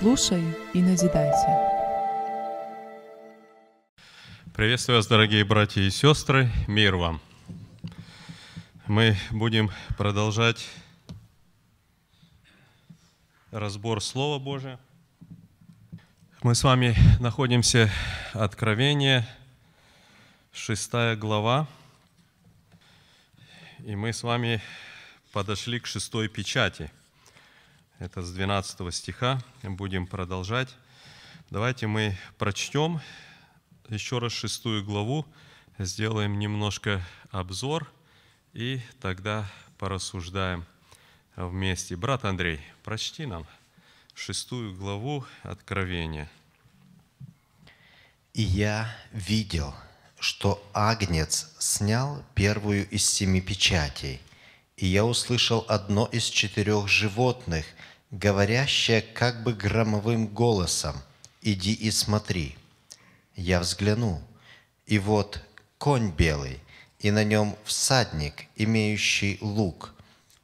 Слушай и назидайся. Приветствую вас, дорогие братья и сестры, мир вам. Мы будем продолжать разбор Слова Божия. Мы с вами находимся Откровение, шестая глава, и мы с вами подошли к шестой печати. Это с 12 стиха, будем продолжать. Давайте мы прочтем еще раз шестую главу, сделаем немножко обзор и тогда порассуждаем вместе. Брат Андрей, прочти нам шестую главу Откровения. «И я видел, что Агнец снял первую из семи печатей, и я услышал одно из четырех животных, говорящее как бы громовым голосом, «Иди и смотри». Я взглянул, и вот конь белый, и на нем всадник, имеющий лук –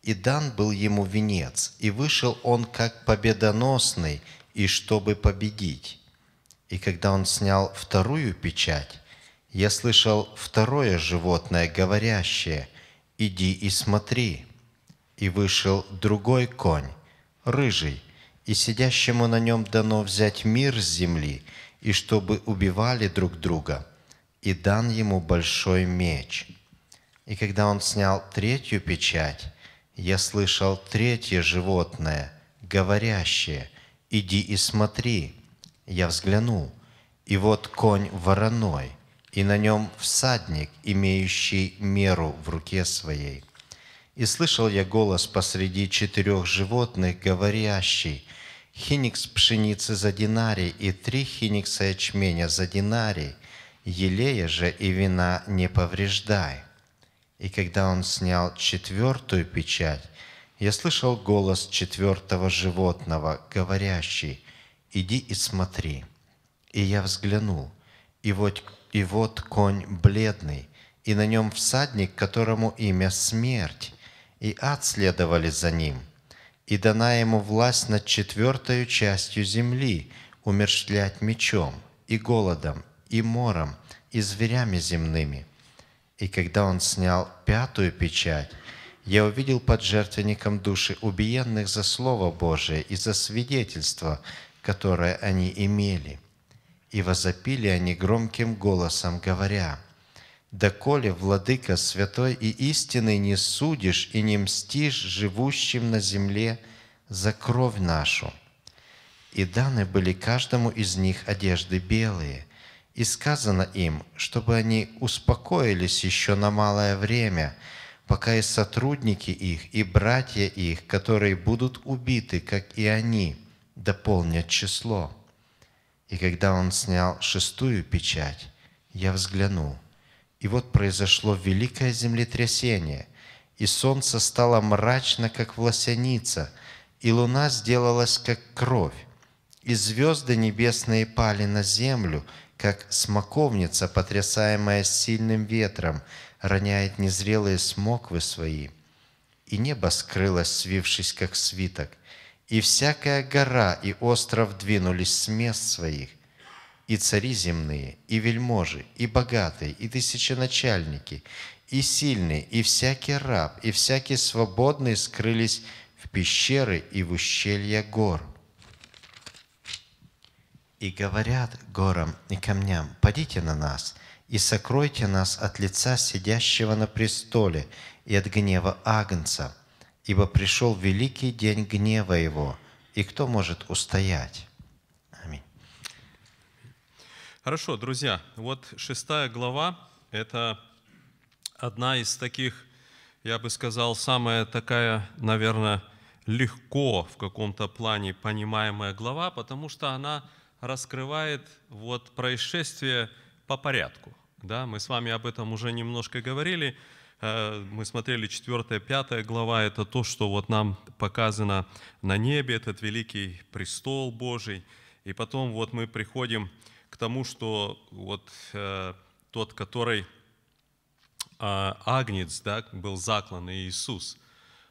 и дан был ему венец, и вышел он как победоносный, и чтобы победить. И когда он снял вторую печать, я слышал второе животное, говорящее, «Иди и смотри». И вышел другой конь, рыжий, и сидящему на нем дано взять мир с земли, и чтобы убивали друг друга, и дан ему большой меч. И когда он снял третью печать, я слышал третье животное, говорящее, «Иди и смотри». Я взглянул, и вот конь вороной, и на нем всадник, имеющий меру в руке своей. И слышал я голос посреди четырех животных, говорящий, «Хиникс пшеницы за динарий и три хиникса ячменя за динарий, елея же и вина не повреждай». И когда он снял четвертую печать, я слышал голос четвертого животного, говорящий, «Иди и смотри». И я взглянул, и вот, и вот конь бледный, и на нем всадник, которому имя Смерть, и ад следовали за ним. И дана ему власть над четвертою частью земли, умершлять мечом, и голодом, и мором, и зверями земными – и когда он снял пятую печать, я увидел под жертвенником души убиенных за Слово Божие и за свидетельство, которое они имели. И возопили они громким голосом, говоря, «Доколе, Владыка Святой и истинный, не судишь и не мстишь живущим на земле за кровь нашу». И даны были каждому из них одежды белые – и сказано им, чтобы они успокоились еще на малое время, пока и сотрудники их, и братья их, которые будут убиты, как и они, дополнят число. И когда он снял шестую печать, я взглянул, и вот произошло великое землетрясение, и солнце стало мрачно, как власяница, и луна сделалась, как кровь, и звезды небесные пали на землю – как смоковница, потрясаемая сильным ветром, роняет незрелые смоквы свои. И небо скрылось, свившись, как свиток, и всякая гора и остров двинулись с мест своих, и цари земные, и вельможи, и богатые, и тысяченачальники, и сильные, и всякий раб, и всякий свободный скрылись в пещеры и в ущелья гор – и говорят горам и камням, «Падите на нас, и сокройте нас от лица сидящего на престоле и от гнева Агнца, ибо пришел великий день гнева Его, и кто может устоять?» Аминь. Хорошо, друзья, вот шестая глава – это одна из таких, я бы сказал, самая такая, наверное, легко в каком-то плане понимаемая глава, потому что она раскрывает вот происшествие по порядку. Да, мы с вами об этом уже немножко говорили. Э, мы смотрели 4 5 глава, это то, что вот нам показано на небе, этот великий престол Божий. И потом вот мы приходим тому, что вот э, тот, который э, Агнец, да, был заклан, Иисус,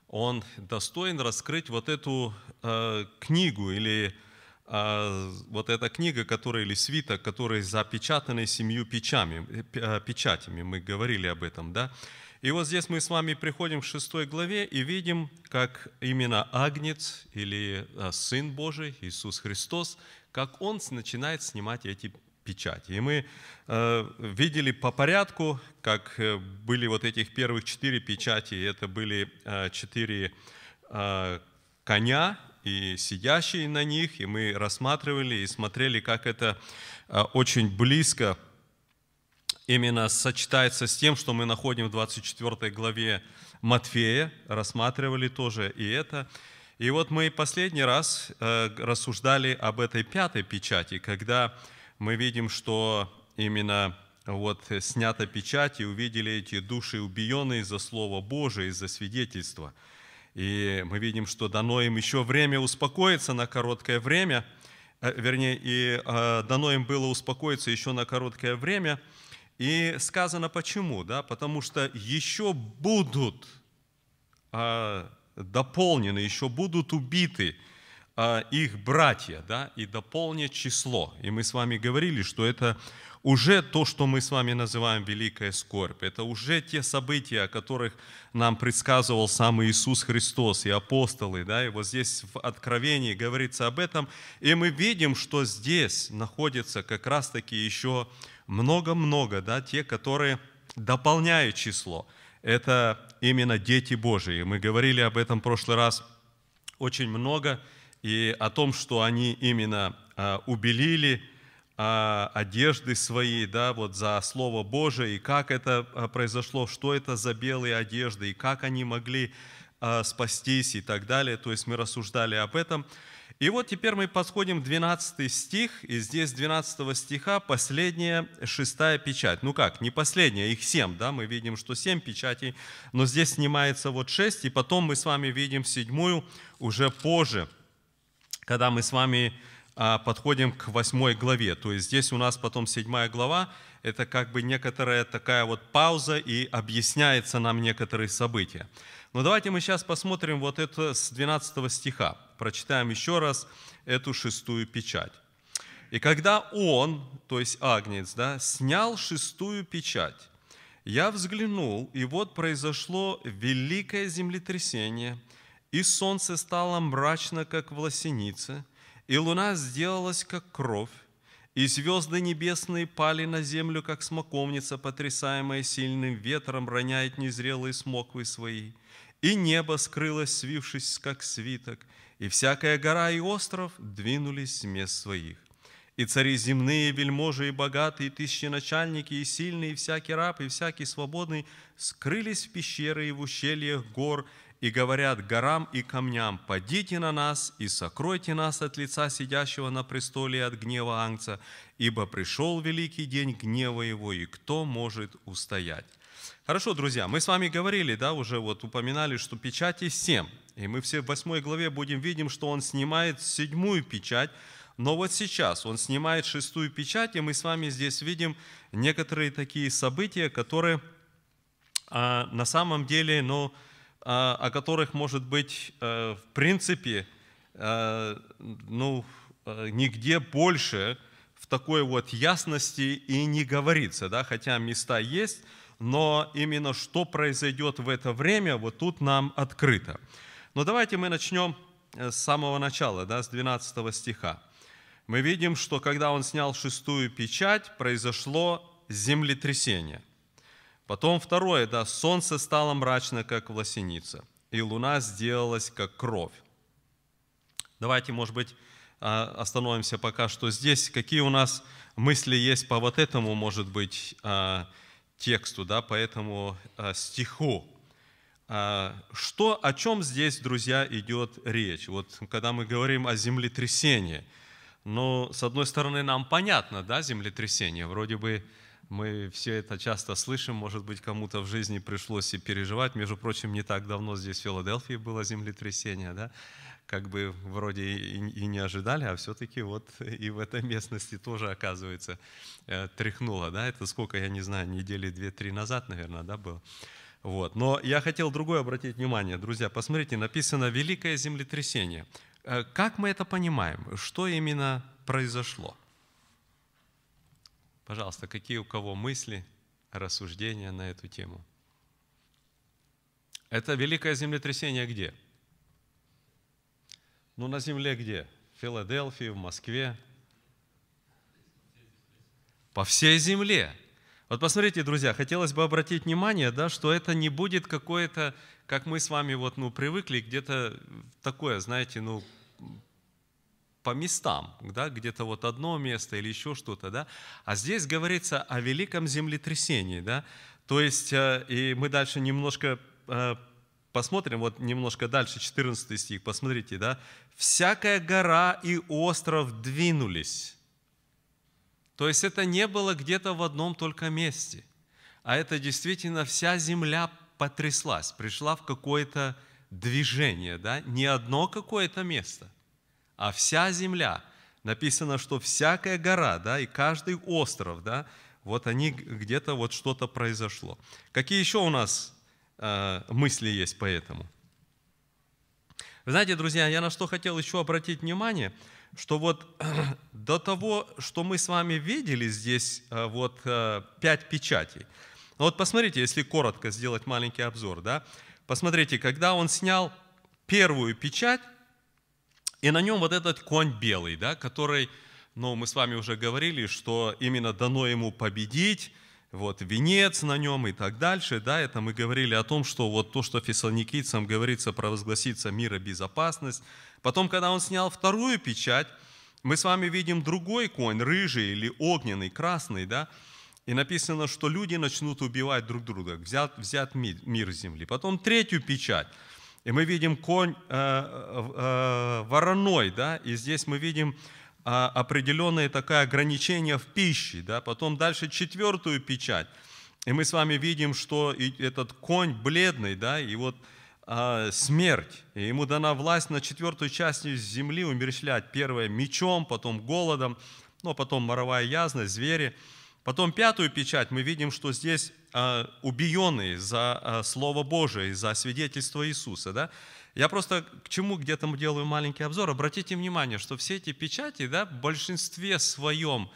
он достоин раскрыть вот эту э, книгу или а, вот эта книга, которая или свиток, который запечатанный семью печами, э, а, печатями, мы говорили об этом, да. И вот здесь мы с вами приходим к шестой главе и видим, как именно Агнец или а, Сын Божий, Иисус Христос, как Он начинает снимать эти печати. И мы э, видели по порядку, как э, были вот этих первых четыре печати, это были э, четыре э, коня и сидящие на них, и мы рассматривали и смотрели, как это э, очень близко именно сочетается с тем, что мы находим в 24 главе Матфея, рассматривали тоже и это. И вот мы последний раз э, рассуждали об этой пятой печати, когда мы видим, что именно вот снята печать и увидели эти души убиенные за Слово Божие, за свидетельство. И мы видим, что дано им еще время успокоиться на короткое время, э, вернее, и э, дано им было успокоиться еще на короткое время. И сказано почему, да? Потому что еще будут а, дополнены, еще будут убиты а, их братья, да, и дополнят число. И мы с вами говорили, что это уже то, что мы с вами называем великая скорбь. Это уже те события, о которых нам предсказывал сам Иисус Христос и апостолы. Да? И вот здесь в Откровении говорится об этом. И мы видим, что здесь находится как раз-таки еще много-много, да, те, которые дополняют число. Это именно дети Божии. Мы говорили об этом в прошлый раз очень много и о том, что они именно а, убелили а, одежды свои, да, вот за Слово Божие, и как это а, произошло, что это за белые одежды, и как они могли а, спастись и так далее. То есть мы рассуждали об этом. И вот теперь мы подходим к 12 стих, и здесь 12 стиха последняя шестая печать. Ну как, не последняя, их семь, да, мы видим, что семь печатей, но здесь снимается вот шесть, и потом мы с вами видим седьмую уже позже, когда мы с вами а, подходим к восьмой главе. То есть здесь у нас потом седьмая глава, это как бы некоторая такая вот пауза и объясняется нам некоторые события. Но давайте мы сейчас посмотрим вот это с 12 стиха. Прочитаем еще раз эту шестую печать. И когда он, то есть Агнец, да, снял шестую печать, я взглянул, и вот произошло великое землетрясение, и солнце стало мрачно, как в лосенице, и луна сделалась, как кровь, и звезды небесные пали на землю, как смоковница, потрясаемая сильным ветром, роняет незрелые смоквы свои. И небо скрылось, свившись, как свиток, и всякая гора и остров двинулись с мест своих. И цари земные, вельможи и богатые, тысяченачальники и сильные, и всякий раб, и всякий свободный скрылись в пещеры и в ущельях гор, и говорят горам и камням, «Падите на нас и сокройте нас от лица сидящего на престоле и от гнева Ангца, ибо пришел великий день гнева его, и кто может устоять?» Хорошо, друзья, мы с вами говорили, да, уже вот упоминали, что печати семь. И мы все в восьмой главе будем видим, что он снимает седьмую печать, но вот сейчас он снимает шестую печать, и мы с вами здесь видим некоторые такие события, которые а, на самом деле, ну, а, о которых, может быть, а, в принципе, а, ну, а, нигде больше в такой вот ясности и не говорится, да, хотя места есть, но именно что произойдет в это время, вот тут нам открыто. Но давайте мы начнем э, с самого начала, да, с 12 стиха. Мы видим, что когда он снял шестую печать, произошло землетрясение. Потом второе, да, солнце стало мрачно, как власеница, и луна сделалась, как кровь. Давайте, может быть, а, остановимся пока что здесь. Какие у нас мысли есть по вот этому, может быть, а, тексту, да, по этому а, стиху? Что, о чем здесь, друзья, идет речь? Вот когда мы говорим о землетрясении, ну, с одной стороны, нам понятно, да, землетрясение. Вроде бы мы все это часто слышим, может быть, кому-то в жизни пришлось и переживать. Между прочим, не так давно здесь в Филадельфии было землетрясение, да, как бы вроде и, не ожидали, а все-таки вот и в этой местности тоже, оказывается, э, тряхнуло, да, это сколько, я не знаю, недели две-три назад, наверное, да, было. Вот. Но я хотел другое обратить внимание, друзья, посмотрите, написано «великое землетрясение». э, как мы это понимаем? Что именно произошло? Пожалуйста, какие у кого мысли, рассуждения на эту тему? Это великое землетрясение где? Ну, на земле где? В Филадельфии, в Москве. По всей земле. Вот посмотрите, друзья, хотелось бы обратить внимание, да, что это не будет какое-то, как мы с вами вот, ну, привыкли, где-то такое, знаете, ну, по местам, да, где-то вот одно место или еще что-то, да. А здесь говорится о великом землетрясении, да. То есть, э, и мы дальше немножко э, посмотрим, вот немножко дальше, 14 стих, посмотрите, да. «Всякая гора и остров двинулись». То есть это не было где-то в одном только месте, а это действительно вся земля потряслась, пришла в какое-то движение, да, не одно какое-то место а вся земля. Написано, что всякая гора, да, и каждый остров, да, вот они где-то вот что-то произошло. Какие еще у нас мысли есть по этому? Вы знаете, друзья, я на что хотел еще обратить внимание, что вот до того, что мы с вами видели здесь, э, вот э, пять печатей. Вот посмотрите, если коротко сделать маленький обзор, да, посмотрите, когда он снял первую печать, и на нем вот этот конь белый, да, который, ну, мы с вами уже говорили, что именно дано ему победить, вот венец на нем и так дальше, да, это мы говорили о том, что вот то, что фессалоникийцам говорится, провозгласится мир и безопасность. Потом, когда он снял вторую печать, мы с вами видим другой конь, рыжий или огненный, красный, да, и написано, что люди начнут убивать друг друга, взят, взят мир, мир земли. Потом третью печать – и мы видим конь э, э, вороной, да, и здесь мы видим э, определенное такое ограничение в пище, да, потом дальше четвертую печать. И мы с вами видим, что этот конь бледный, да, и вот э, смерть, и ему дана власть на четвертую часть земли умерщвлять. Первое мечом, потом голодом, ну, а потом моровая язна, звери. Потом пятую печать мы видим, что здесь а, убиенные за а, Слово Божие, за свидетельство Иисуса. Да? Я просто к чему где-то делаю маленький обзор. Обратите внимание, что все эти печати, да, в большинстве своем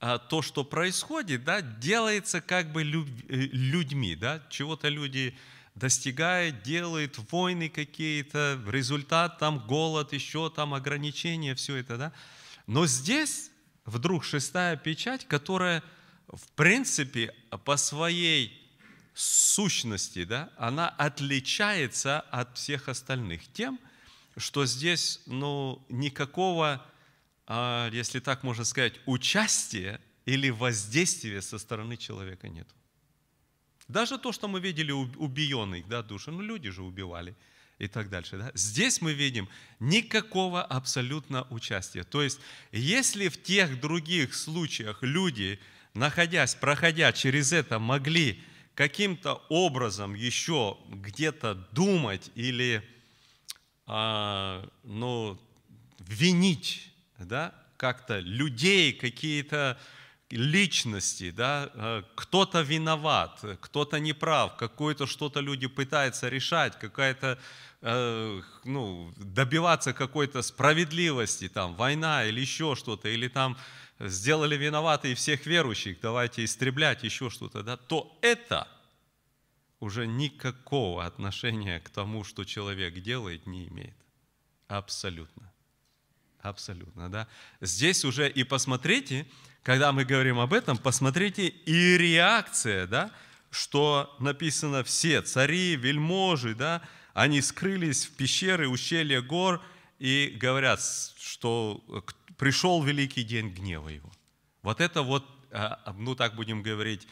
а, то, что происходит, да, делается как бы э, людьми. Да? Чего-то люди достигают, делают войны какие-то, результат там голод, еще там ограничения, все это. Да? Но здесь вдруг шестая печать, которая в принципе, по своей сущности, да, она отличается от всех остальных тем, что здесь ну, никакого, а, если так можно сказать, участия или воздействия со стороны человека нет. Даже то, что мы видели убиенных да, души, ну люди же убивали и так дальше. Да? Здесь мы видим никакого абсолютно участия. То есть, если в тех других случаях люди находясь, проходя через это, могли каким-то образом еще где-то думать или а, ну, винить да, как-то людей, какие-то личности, да, а, кто-то виноват, кто-то неправ, какое-то что-то люди пытаются решать, какая-то, э, ну, добиваться какой-то справедливости, там, война или еще что-то, или там сделали виноватые всех верующих, давайте истреблять еще что-то, да, то это уже никакого отношения к тому, что человек делает, не имеет. Абсолютно. Абсолютно, да. Здесь уже и посмотрите, когда мы говорим об этом, посмотрите и реакция, да, что написано все цари, вельможи, да, они скрылись в пещеры, ущелья гор и говорят, что пришел великий день гнева его. Вот это вот, а, ну так будем говорить,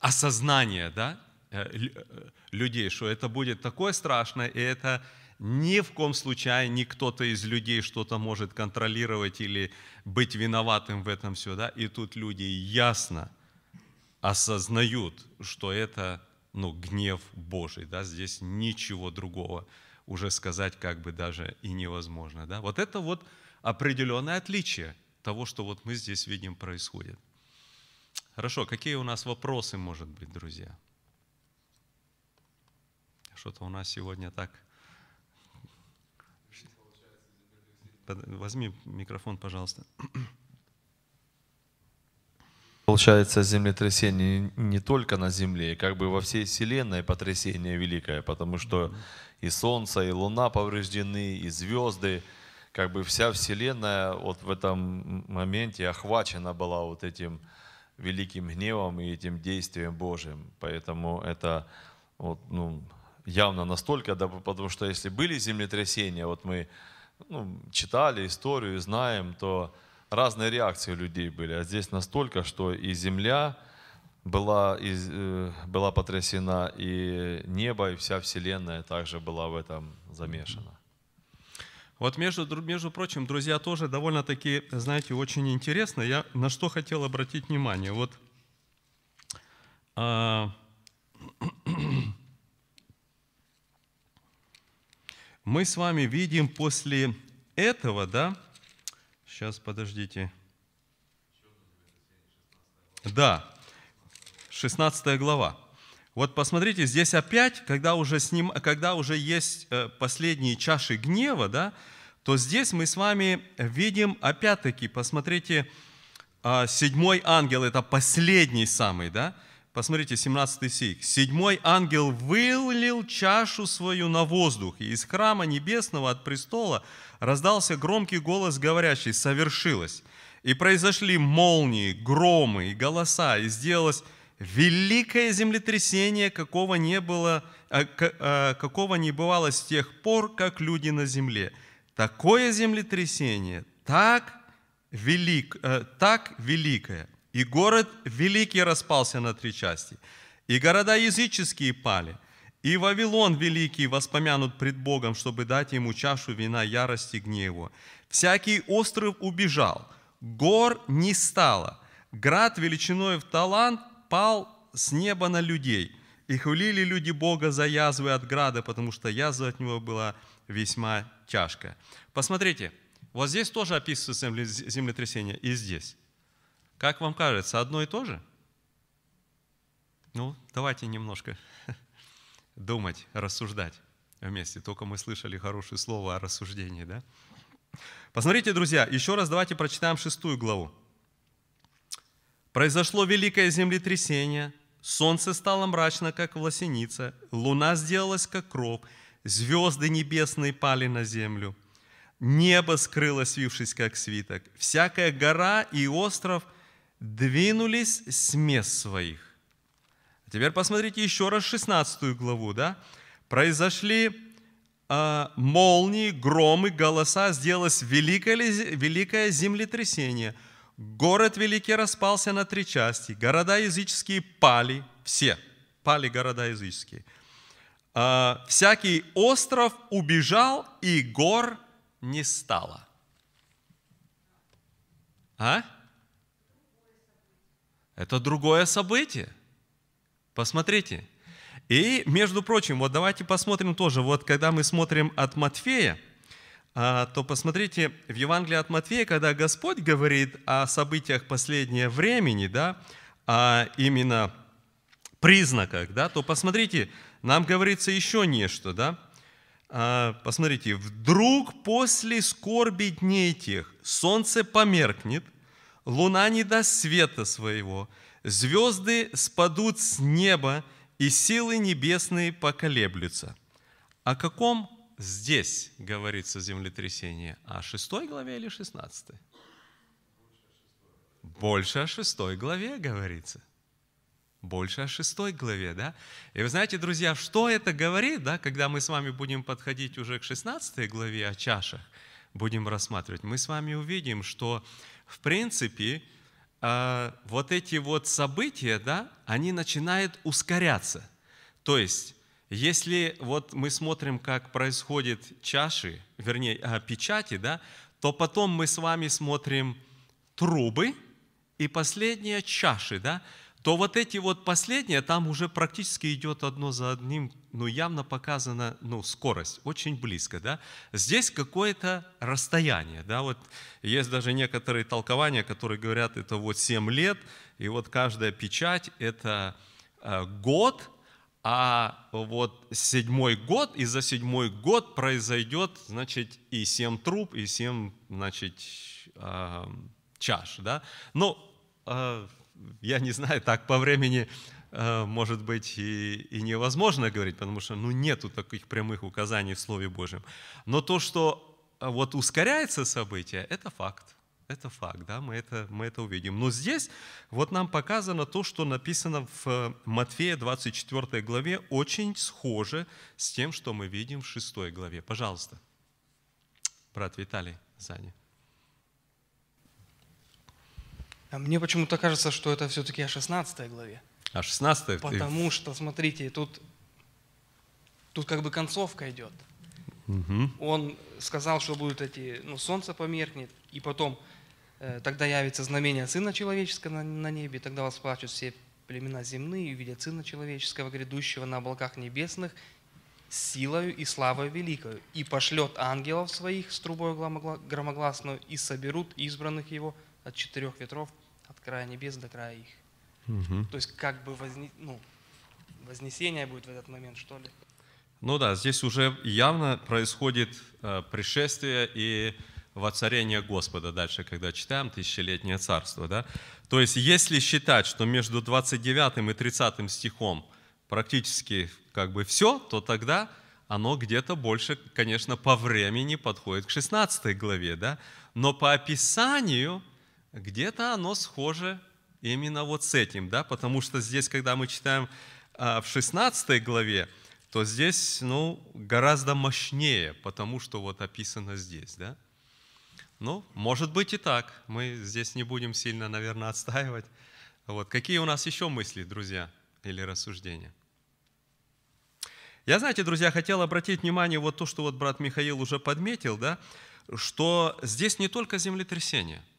осознание да, э, э, людей, что это будет такое страшное, и это ни в коем случае не кто-то из людей что-то может контролировать или быть виноватым в этом все. Да? И тут люди ясно осознают, что это ну, гнев Божий. Да? Здесь ничего другого уже сказать как бы даже и невозможно. Да? Вот это вот определенное отличие того, что вот мы здесь видим происходит. Хорошо, какие у нас вопросы, может быть, друзья? Что-то у нас сегодня так возьми микрофон, пожалуйста. Получается, землетрясение не только на Земле, как бы во всей Вселенной потрясение великое, потому что и Солнце, и Луна повреждены, и звезды, как бы вся Вселенная вот в этом моменте охвачена была вот этим великим гневом и этим действием Божьим. Поэтому это вот, ну, явно настолько, да, потому что если были землетрясения, вот мы ну, читали историю, знаем, то разные реакции у людей были. А здесь настолько, что и земля была, и, э, была потрясена, и небо, и вся вселенная также была в этом замешана. Вот между, между прочим, друзья, тоже довольно-таки, знаете, очень интересно. Я на что хотел обратить внимание. Вот а, мы с вами видим после этого, да? Сейчас, подождите. Да, 16 глава. Вот посмотрите, здесь опять, когда уже, с ним, когда уже есть э, последние чаши гнева, да, то здесь мы с вами видим, опять-таки, посмотрите, а, седьмой ангел, это последний самый, да, посмотрите, 17 стих. Седьмой ангел вылил чашу свою на воздух, и из храма небесного от престола раздался громкий голос, говорящий, совершилось. И произошли молнии, громы и голоса, и сделалось великое землетрясение, какого не было, к- э, какого не бывало с тех пор, как люди на земле. Такое землетрясение, так, велик, э, так великое. И город великий распался на три части. И города языческие пали. И Вавилон великий воспомянут пред Богом, чтобы дать ему чашу вина ярости гневу. Всякий остров убежал, гор не стало. Град величиной в талант пал с неба на людей. И хвалили люди Бога за язвы от града, потому что язва от него была весьма тяжкая. Посмотрите, вот здесь тоже описывается земле- землетрясение, и здесь. Как вам кажется, одно и то же? Ну, давайте немножко думать, рассуждать вместе. Только мы слышали хорошее слово о рассуждении, да? Посмотрите, друзья, еще раз давайте прочитаем шестую главу. Произошло великое землетрясение, солнце стало мрачно, как власеница, луна сделалась, как кров, звезды небесные пали на землю, небо скрылось, свившись, как свиток, всякая гора и остров двинулись с мест своих. А Теперь посмотрите еще раз 16 главу, да? Произошли а, молнии, громы, голоса, сделалось великое, ли- великое землетрясение. Город великий распался на три части. Города языческие пали, все, пали города языческие. А, всякий остров убежал, и гор не стало. А? Это другое событие. Посмотрите. И, между прочим, вот давайте посмотрим тоже, вот когда мы смотрим от Матфея, то посмотрите, в Евангелии от Матфея, когда Господь говорит о событиях последнего времени, да, а именно признаках, да, то посмотрите, нам говорится еще нечто, да. А, Посмотрите, вдруг после скорби дней тех солнце померкнет, луна не даст света своего, звезды спадут с неба, и силы небесные поколеблются. О каком здесь говорится землетрясение? О шестой главе или шестнадцатой? Больше о шестой главе говорится. Больше о шестой главе, да? И вы знаете, друзья, что это говорит, да, когда мы с вами будем подходить уже к 16 главе о чашах, будем рассматривать, мы с вами увидим, что, в принципе, а, вот эти вот события, да, они начинают ускоряться. То есть, если вот мы смотрим, как происходят чаши, вернее, а, печати, да, то потом мы с вами смотрим трубы и последние чаши, да, то вот эти вот последние, там уже практически идет одно за одним, ну, явно показана, ну, скорость, очень близко, да. Здесь какое-то расстояние, да, вот есть даже некоторые толкования, которые говорят, это вот 7 лет, и вот каждая печать – это э, год, а вот седьмой год, и за седьмой год произойдет, значит, и семь труб, и семь, значит, а, чаш, да. Ну, а, я не знаю, так по времени, а, может быть, и, и невозможно говорить, потому что, ну, нету таких прямых указаний в Слове Божьем. Но то, что вот ускоряется событие, это факт. Это факт, да, мы это, мы это увидим. Но здесь вот нам показано то, что написано в Матфея 24 главе, очень схоже с тем, что мы видим в 6 главе. Пожалуйста, брат Виталий сзади. А мне почему-то кажется, что это все-таки о 16 главе. А 16 Потому что, смотрите, тут, тут как бы концовка идет. Угу. Он сказал, что будут эти, ну, солнце померкнет, и потом э, тогда явится знамение Сына Человеческого на, небе, тогда восплачут все племена земные и увидят Сына Человеческого, грядущего на облаках небесных, силою и славою великою, и пошлет ангелов своих с трубой громогласную, и соберут избранных его от четырех ветров, от края небес до края их. Угу. То есть как бы возне, ну, вознесение будет в этот момент, что ли? Ну да, здесь уже явно происходит э, пришествие и воцарение Господа дальше, когда читаем тысячелетнее царство. Да? То есть если считать, что между 29 и 30 стихом практически как бы все, то тогда оно где-то больше, конечно, по времени подходит к 16 главе. Да? Но по описанию где-то оно схоже именно вот с этим, да? потому что здесь, когда мы читаем а, в 16 главе, то здесь ну, гораздо мощнее, потому что вот описано здесь. Да? Ну, может быть и так. Мы здесь не будем сильно, наверное, отстаивать. Вот. Какие у нас еще мысли, друзья, или рассуждения? Я, знаете, друзья, хотел обратить внимание вот то, что вот брат Михаил уже подметил, да, что здесь не только землетрясение –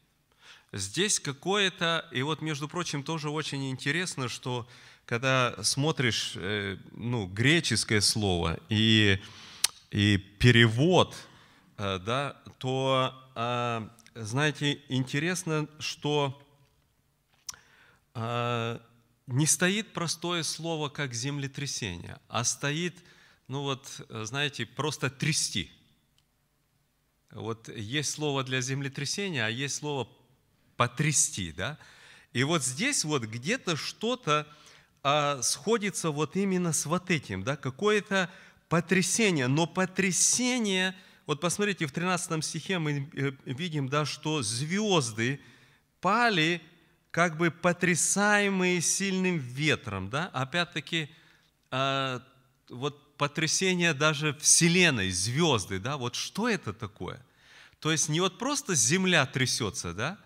Здесь какое-то, и вот, между прочим, тоже очень интересно, что когда смотришь э, ну, греческое слово и, и перевод, э, да, то, знаете, интересно, что а, не стоит простое слово, как землетрясение, а стоит, ну вот, знаете, просто трясти. Вот есть слово для землетрясения, а есть слово потрясти, да? И вот здесь вот где-то что-то а, сходится вот именно с вот этим, да, какое-то потрясение, но потрясение, вот посмотрите, в 13 стихе мы э, видим, да, что звезды пали, как бы потрясаемые сильным ветром, да, опять-таки, а, вот потрясение даже Вселенной, звезды, да, вот что это такое? То есть не вот просто земля трясется, да,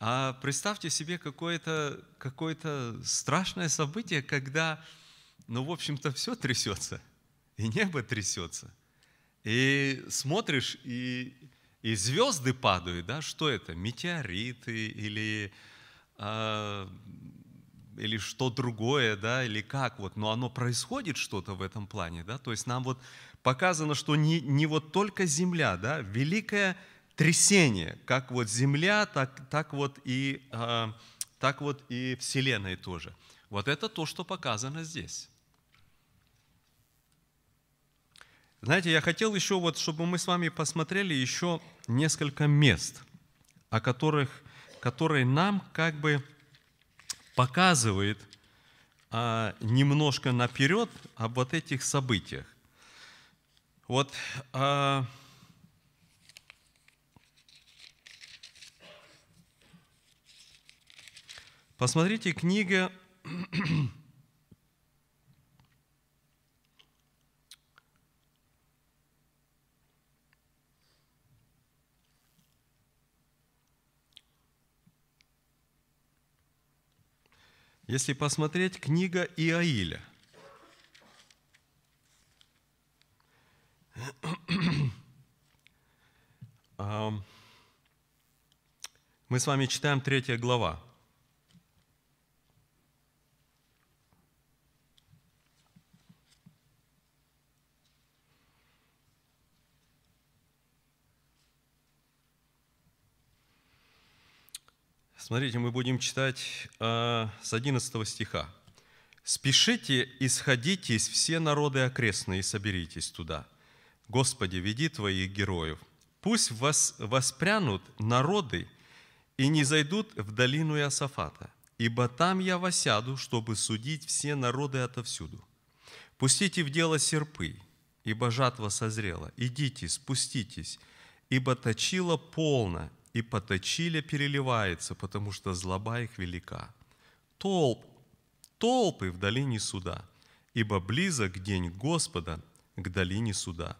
а представьте себе какое-то какое страшное событие, когда, ну, в общем-то, все трясется, и небо трясется. И смотришь, и, и звезды падают, да, что это? Метеориты или, а, или что другое, да, или как вот, но оно происходит что-то в этом плане, да, то есть нам вот показано, что не, не вот только Земля, да, великая трясение, как вот Земля, так, так, вот и, э, так вот и Вселенная тоже. Вот это то, что показано здесь. Знаете, я хотел еще вот, чтобы мы с вами посмотрели еще несколько мест, о которых, которые нам как бы показывают а, немножко наперед об вот этих событиях. Вот а, Посмотрите, книга Если посмотреть, книга Иаиля. Мы с вами читаем третья глава. Смотрите, мы будем читать э, с 11 стиха. Спешите и сходитесь все народы окрестные и соберитесь туда. Господи, веди Твоих героев. Пусть вас воспрянут народы и не зайдут в долину Иосафата, ибо там я восяду, чтобы судить все народы отовсюду. Пустите в дело серпы, ибо жатва созрела. Идите, спуститесь, ибо точила полно, и поточили переливается, потому что злоба их велика. Толп, толпы в долине суда, ибо близок день Господа к долине суда.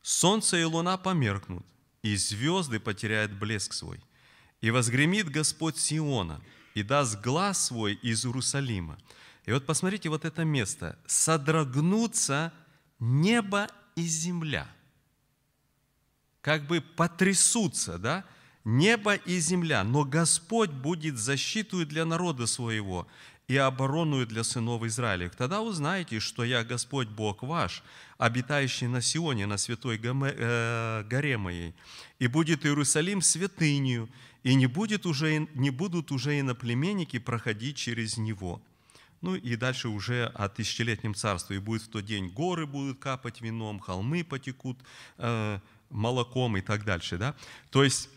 Солнце и луна померкнут, и звезды потеряют блеск свой. И возгремит Господь Сиона, и даст глаз свой из Иерусалима. И вот посмотрите вот это место. Содрогнутся небо и земля. Как бы потрясутся, да? Небо и земля. Но Господь будет защиту для народа своего и оборону для сынов Израилев. Тогда узнаете, что я Господь Бог ваш, обитающий на Сионе, на святой э, горе моей. И будет Иерусалим святынью, и не, будет уже, не будут уже иноплеменники проходить через него. Ну и дальше уже о тысячелетнем царстве. И будет в тот день горы будут капать вином, холмы потекут э, молоком и так дальше. Да? То есть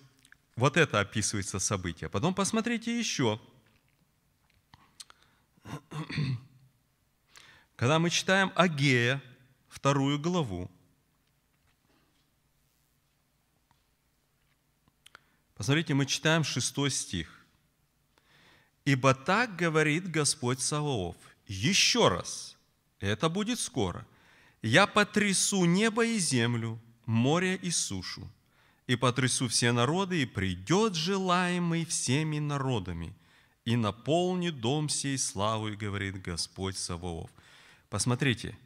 вот это описывается событие. Потом посмотрите еще – когда мы читаем Агея, вторую главу, посмотрите, мы читаем шестой стих. «Ибо так говорит Господь Саваоф, еще раз, это будет скоро, я потрясу небо и землю, море и сушу, и потрясу все народы, и придет желаемый всеми народами, и наполнит дом сей славой, говорит Господь Саваоф. Посмотрите,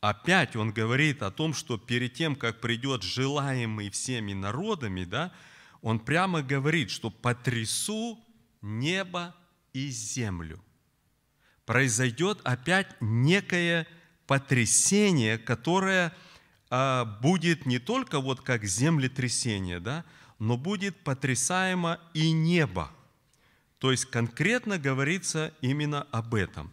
опять он говорит о том, что перед тем, как придет желаемый всеми народами, да, он прямо говорит, что потрясу небо и землю. Произойдет опять некое потрясение, которое будет не только вот как землетрясение, да, но будет потрясаемо и небо. То есть конкретно говорится именно об этом.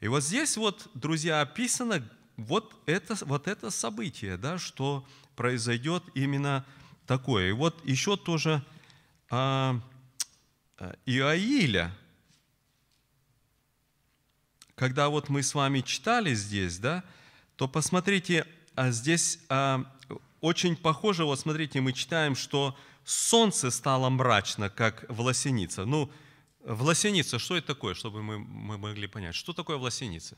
И вот здесь вот, друзья, описано вот это, вот это событие, да, что произойдет именно такое. И вот еще тоже а, а, Иаиля, когда вот мы с вами читали здесь, да, то посмотрите, а здесь а, очень похоже, вот смотрите, мы читаем, что солнце стало мрачно, как власеница. Ну, Власеница, что это такое, чтобы мы, мы могли понять? Что такое власеница?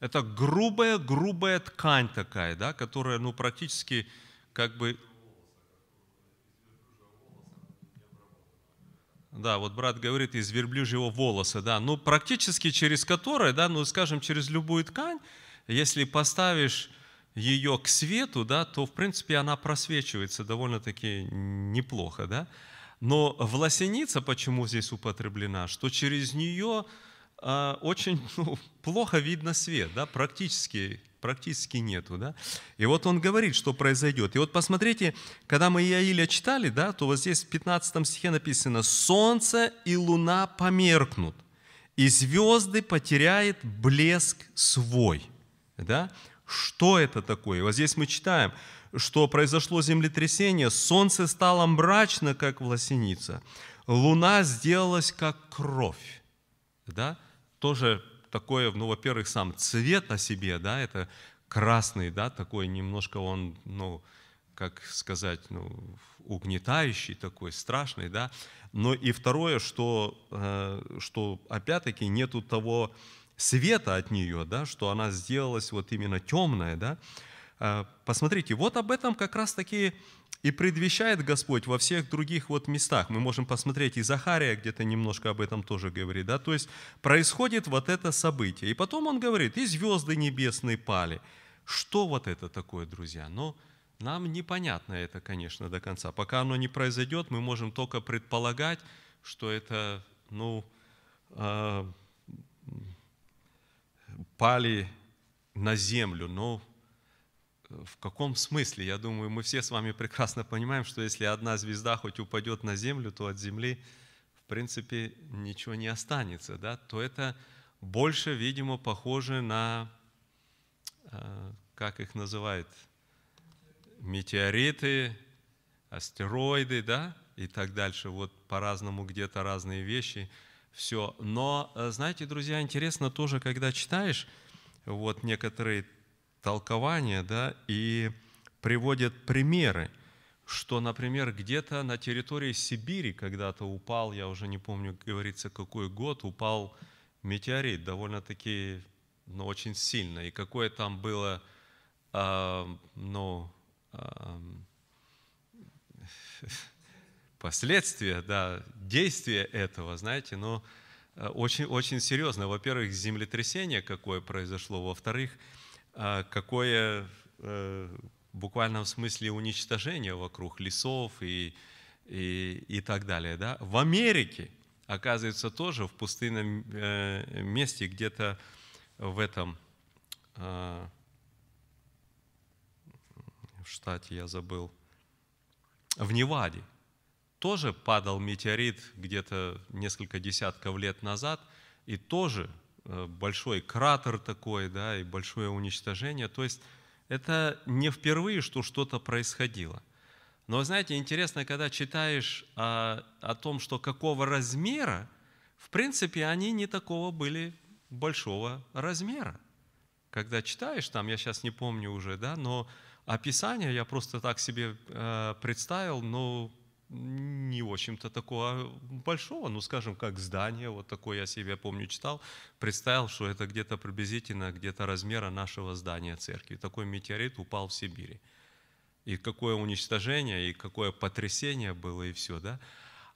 Это грубая, грубая ткань такая, да, которая, ну, практически как бы... Да, вот брат говорит, из верблюжьего волоса, да, ну, практически через которое, да, ну, скажем, через любую ткань, если поставишь ее к свету, да, то, в принципе, она просвечивается довольно-таки неплохо, да. Но власеница почему здесь употреблена? Что через нее а, очень ну, плохо видно свет, да, практически, практически нету. Да? И вот он говорит, что произойдет. И вот посмотрите, когда мы Иаиля читали, да, то вот здесь в 15 стихе написано «Солнце и луна померкнут, и звезды потеряет блеск свой». Да? Что это такое? Вот здесь мы читаем – что произошло землетрясение, солнце стало мрачно, как власеница, луна сделалась, как кровь. Да? Тоже такое, ну, во-первых, сам цвет о себе, да, это красный, да, такой немножко он, ну, как сказать, ну, угнетающий такой, страшный, да. Но и второе, что, э, что опять-таки нету того света от нее, да, что она сделалась вот именно темная, да. А, посмотрите, вот об этом как раз-таки и предвещает Господь во всех других вот местах. Мы можем посмотреть, и Захария где-то немножко об этом тоже говорит. Да? То есть происходит вот это событие. И потом он говорит, и звезды небесные пали. Что вот это такое, друзья? Но нам непонятно это, конечно, до конца. Пока оно не произойдет, мы можем только предполагать, что это, ну, э, пали на землю. Но в каком смысле? Я думаю, мы все с вами прекрасно понимаем, что если одна звезда хоть упадет на землю, то от земли, в принципе, ничего не останется, да, то это больше, видимо, похоже на, э, как их называют, метеориты, астероиды, да, и так дальше. Вот по-разному где-то разные вещи. Все. Но, э, знаете, друзья, интересно тоже, когда читаешь вот некоторые толкования, да, и приводят примеры, что, например, где-то на территории Сибири когда-то упал, я уже не помню, говорится, какой год, упал метеорит, довольно-таки, ну, очень сильно. И какое там было, э, ну, э, последствия, да, действия этого, знаете, но э, очень, очень серьезно. Во-первых, землетрясение какое произошло, во-вторых, э, какое э, в буквальном смысле уничтожение вокруг лесов и, и, и так далее. Да? В Америке, оказывается, тоже в пустынном месте, где-то в этом, в штате я забыл, в Неваде – тоже падал метеорит где-то несколько десятков лет назад, и тоже э, большой кратер такой, да, и большое уничтожение. То есть это не впервые, что что-то происходило. Но, знаете, интересно, когда читаешь о, о том, что какого размера, в принципе, они не такого были большого размера. Когда читаешь, там, я сейчас не помню уже, да, но описание я просто так себе э, представил, но не, общем-то, такого большого, ну, скажем, как здание, вот такое я себе, помню, читал, представил, что это где-то приблизительно, где-то размера нашего здания церкви. Такой метеорит упал в Сибири. И какое уничтожение, и какое потрясение было, и все, да?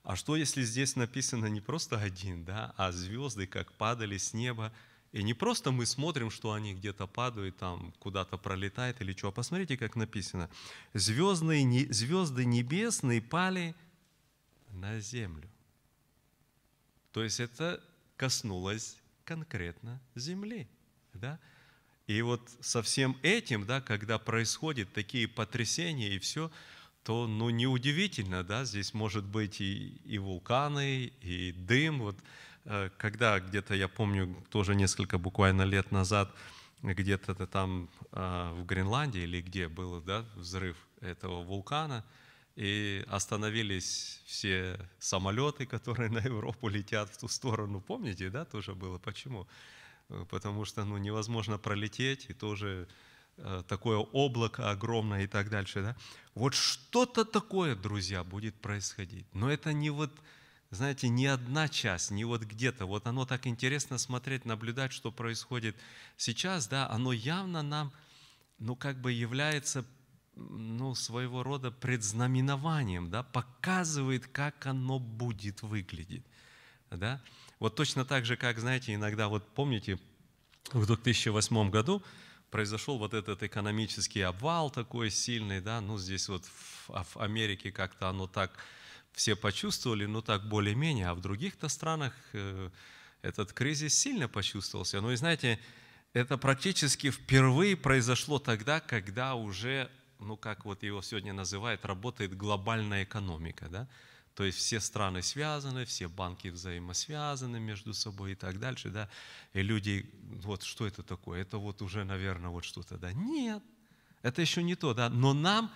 А что, если здесь написано не просто один, да, а звезды, как падали с неба, и не просто мы смотрим, что они где-то падают, там куда-то пролетают или что. А посмотрите, как написано. Звездные, звезды небесные пали на землю. То есть это коснулось конкретно земли. Да? И вот со всем этим, да, когда происходят такие потрясения и все, то ну, неудивительно, да, здесь может быть и, и вулканы, и дым. Вот когда где-то, я помню, тоже несколько буквально лет назад, где-то там а, в Гренландии или где был да, взрыв этого вулкана, и остановились все самолеты, которые на Европу летят в ту сторону. Помните, да, тоже было? Почему? Э, потому что ну, невозможно пролететь, и тоже э, такое облако огромное и так дальше. Да? Вот что-то такое, друзья, будет происходить. Но это не вот знаете, не одна часть, не вот где-то. Вот оно так интересно смотреть, наблюдать, что происходит сейчас, да, оно явно нам, ну, как бы является, ну, своего рода предзнаменованием, да, показывает, как оно будет выглядеть, да. Вот точно так же, как, знаете, иногда, вот помните, в 2008 году произошел вот этот экономический обвал такой сильный, да, ну, здесь вот в, в Америке как-то оно так все почувствовали, ну так более-менее, а в других-то странах э, этот кризис сильно почувствовался. Ну и знаете, это практически впервые произошло тогда, когда уже, ну как вот его сегодня называют, работает глобальная экономика, да? То есть все страны связаны, все банки взаимосвязаны между собой и так дальше, да? И люди, вот что это такое? Это вот уже, наверное, вот что-то, да? Нет, это еще не то, да? Но нам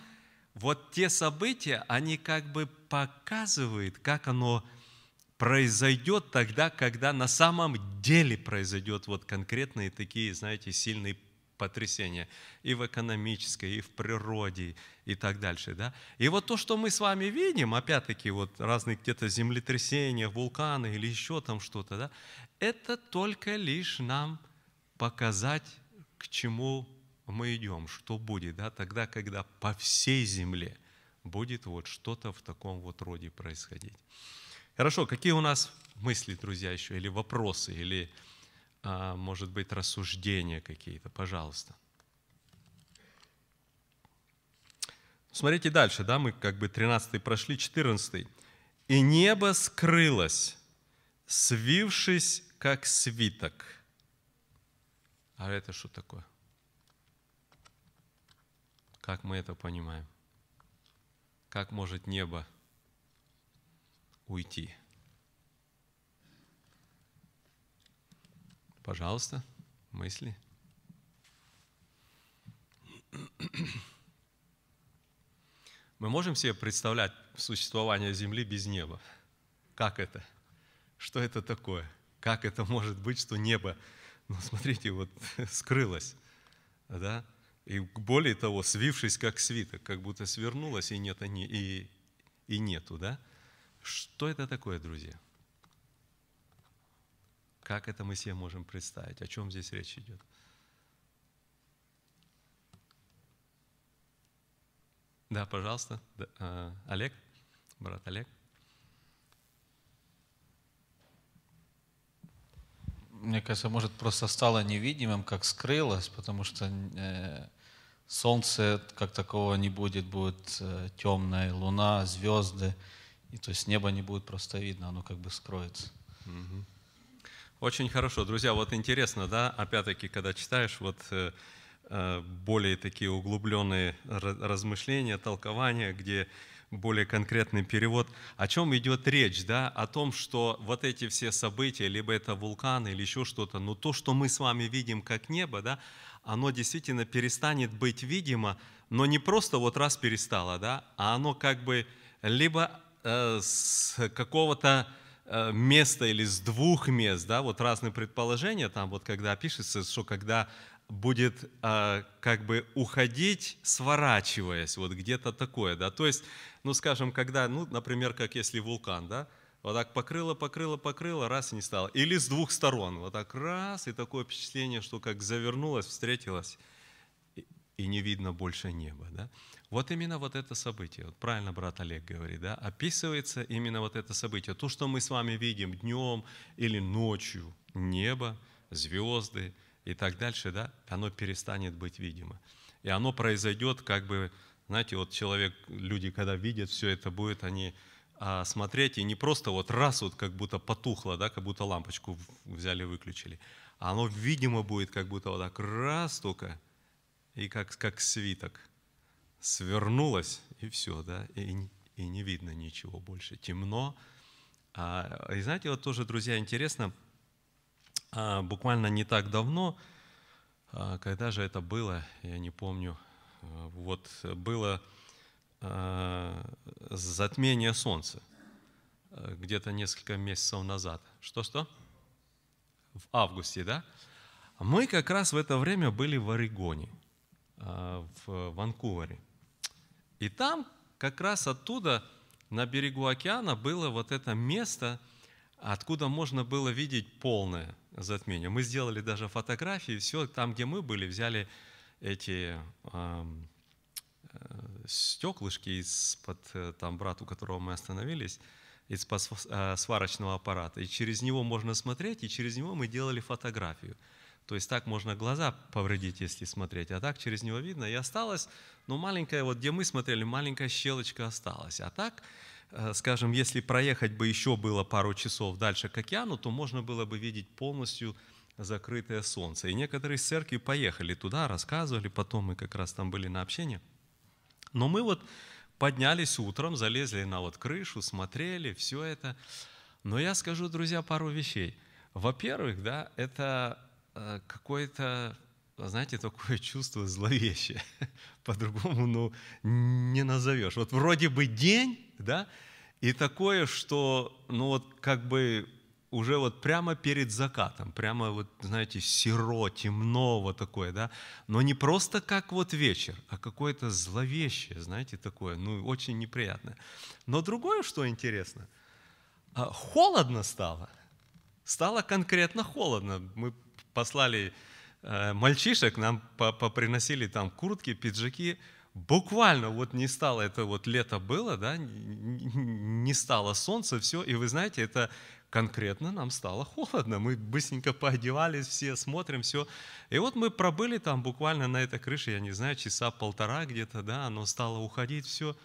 вот те события, они как бы показывают, как оно произойдет тогда, когда на самом деле произойдет вот конкретные такие, знаете, сильные потрясения и в экономической, и в природе, и так дальше. Да? И вот то, что мы с вами видим, опять-таки, вот разные где-то землетрясения, вулканы или еще там что-то, да, это только лишь нам показать, к чему мы идем, что будет, да, тогда, когда по всей земле будет вот что-то в таком вот роде происходить. Хорошо, какие у нас мысли, друзья, еще, или вопросы, или, а, может быть, рассуждения какие-то, пожалуйста. Смотрите дальше, да, мы как бы 13 прошли, 14. «И небо скрылось, свившись, как свиток». А это что такое? Как мы это понимаем? Как может небо уйти? Пожалуйста, мысли. Мы можем себе представлять существование Земли без неба? Как это? Что это такое? Как это может быть, что небо, ну смотрите, вот скрылось, да? И более того, свившись как свиток, как будто свернулось и нет, и, и нету, да? Что это такое, друзья? Как это мы себе можем представить? О чем здесь речь идет? Да, пожалуйста. Да, а, Олег, брат Олег. Мне кажется, может, просто стало невидимым, как скрылось, потому что э, солнце как такого не будет, будет э, темная луна, звезды, и то есть небо не будет просто видно, оно как бы скроется. Очень хорошо. Друзья, вот интересно, да, опять-таки, когда читаешь вот э, э, более такие углубленные ра- размышления, толкования, где более конкретный перевод, о чем идет речь, да, о том, что вот эти все события, либо это вулкан или еще что-то, но то, что мы с вами видим как небо, да, оно действительно перестанет быть видимо, но не просто вот раз перестало, да, а оно как бы либо э, с какого-то э, места или с двух мест, да, вот разные предположения, там вот когда пишется, что когда будет э, как бы уходить, сворачиваясь, вот где-то такое, да, то есть, ну, скажем, когда, ну, например, как если вулкан, да, вот так покрыло, покрыло, покрыло, раз и не стало. Или с двух сторон, вот так раз, и такое впечатление, что как завернулось, встретилось, и, не видно больше неба, да. Вот именно вот это событие, вот правильно брат Олег говорит, да, описывается именно вот это событие. То, что мы с вами видим днем или ночью, небо, звезды и так дальше, да, оно перестанет быть видимо. И оно произойдет как бы, знаете, вот человек, люди, когда видят все это, будет они а, смотреть, и не просто вот раз вот как будто потухло, да, как будто лампочку взяли, выключили, а оно видимо будет как будто вот так раз только, и как, как свиток – свернулась, и все, да, и, и не видно ничего больше, темно. А, и знаете, вот тоже, друзья, интересно, а, буквально не так давно, а, когда же это было, я не помню, а, вот было а, затмение Солнца, а, где-то несколько месяцев назад. Что-что? В августе, да? Мы как раз в это время были в Орегоне, а, в Ванкувере. И там как раз оттуда, на берегу океана, было вот это место, откуда можно было видеть полное затмение. Мы сделали даже фотографии, все там, где мы были, взяли эти э, стеклышки из-под э, там брата, у которого мы остановились, из-под э, сварочного аппарата. И через него можно смотреть, и через него мы делали фотографию. То есть так можно глаза повредить, если смотреть, а так через него видно. И осталось, ну, маленькая, вот где мы смотрели, маленькая щелочка осталась. А так, э, скажем, если проехать бы еще было пару часов дальше к океану, то можно было бы видеть полностью закрытое солнце. И некоторые из церкви поехали туда, рассказывали, потом мы как раз там были на общении. Но мы вот поднялись утром, залезли на вот крышу, смотрели, все это. Но я скажу, друзья, пару вещей. Во-первых, да, это Э, какое-то, знаете, такое чувство зловещее. По-другому, ну, не назовешь. Вот вроде бы день, да, и такое, что, ну, вот как бы уже вот прямо перед закатом, прямо вот, знаете, серо, темно вот такое, да, но не просто как вот вечер, а какое-то зловещее, знаете, такое, ну, очень неприятное. Но другое, что интересно, а, холодно стало, стало конкретно холодно. Мы послали э, мальчишек, нам поприносили там куртки, пиджаки. Буквально вот не стало, это вот лето было, да, не стало солнца, все, и вы знаете, это конкретно нам стало холодно. Мы быстренько поодевались, все смотрим, все. И вот мы пробыли там буквально на этой крыше, я не знаю, часа полтора где-то, да, оно стало уходить, все.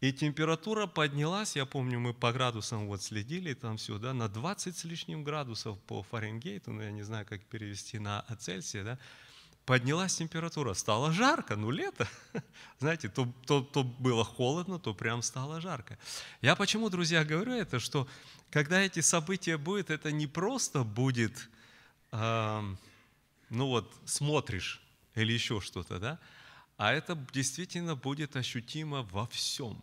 И температура поднялась, я помню, мы по градусам вот следили там все, да, на 20 с лишним градусов по Фаренгейту, ну я не знаю, как перевести на Цельсия, да, поднялась температура, стало жарко, ну лето, знаете, то, то, то было холодно, то прям стало жарко. Я почему, друзья, говорю это, что когда эти события будут, это не просто будет ам, ну вот, смотришь или еще что-то, да? А это действительно будет ощутимо во всем,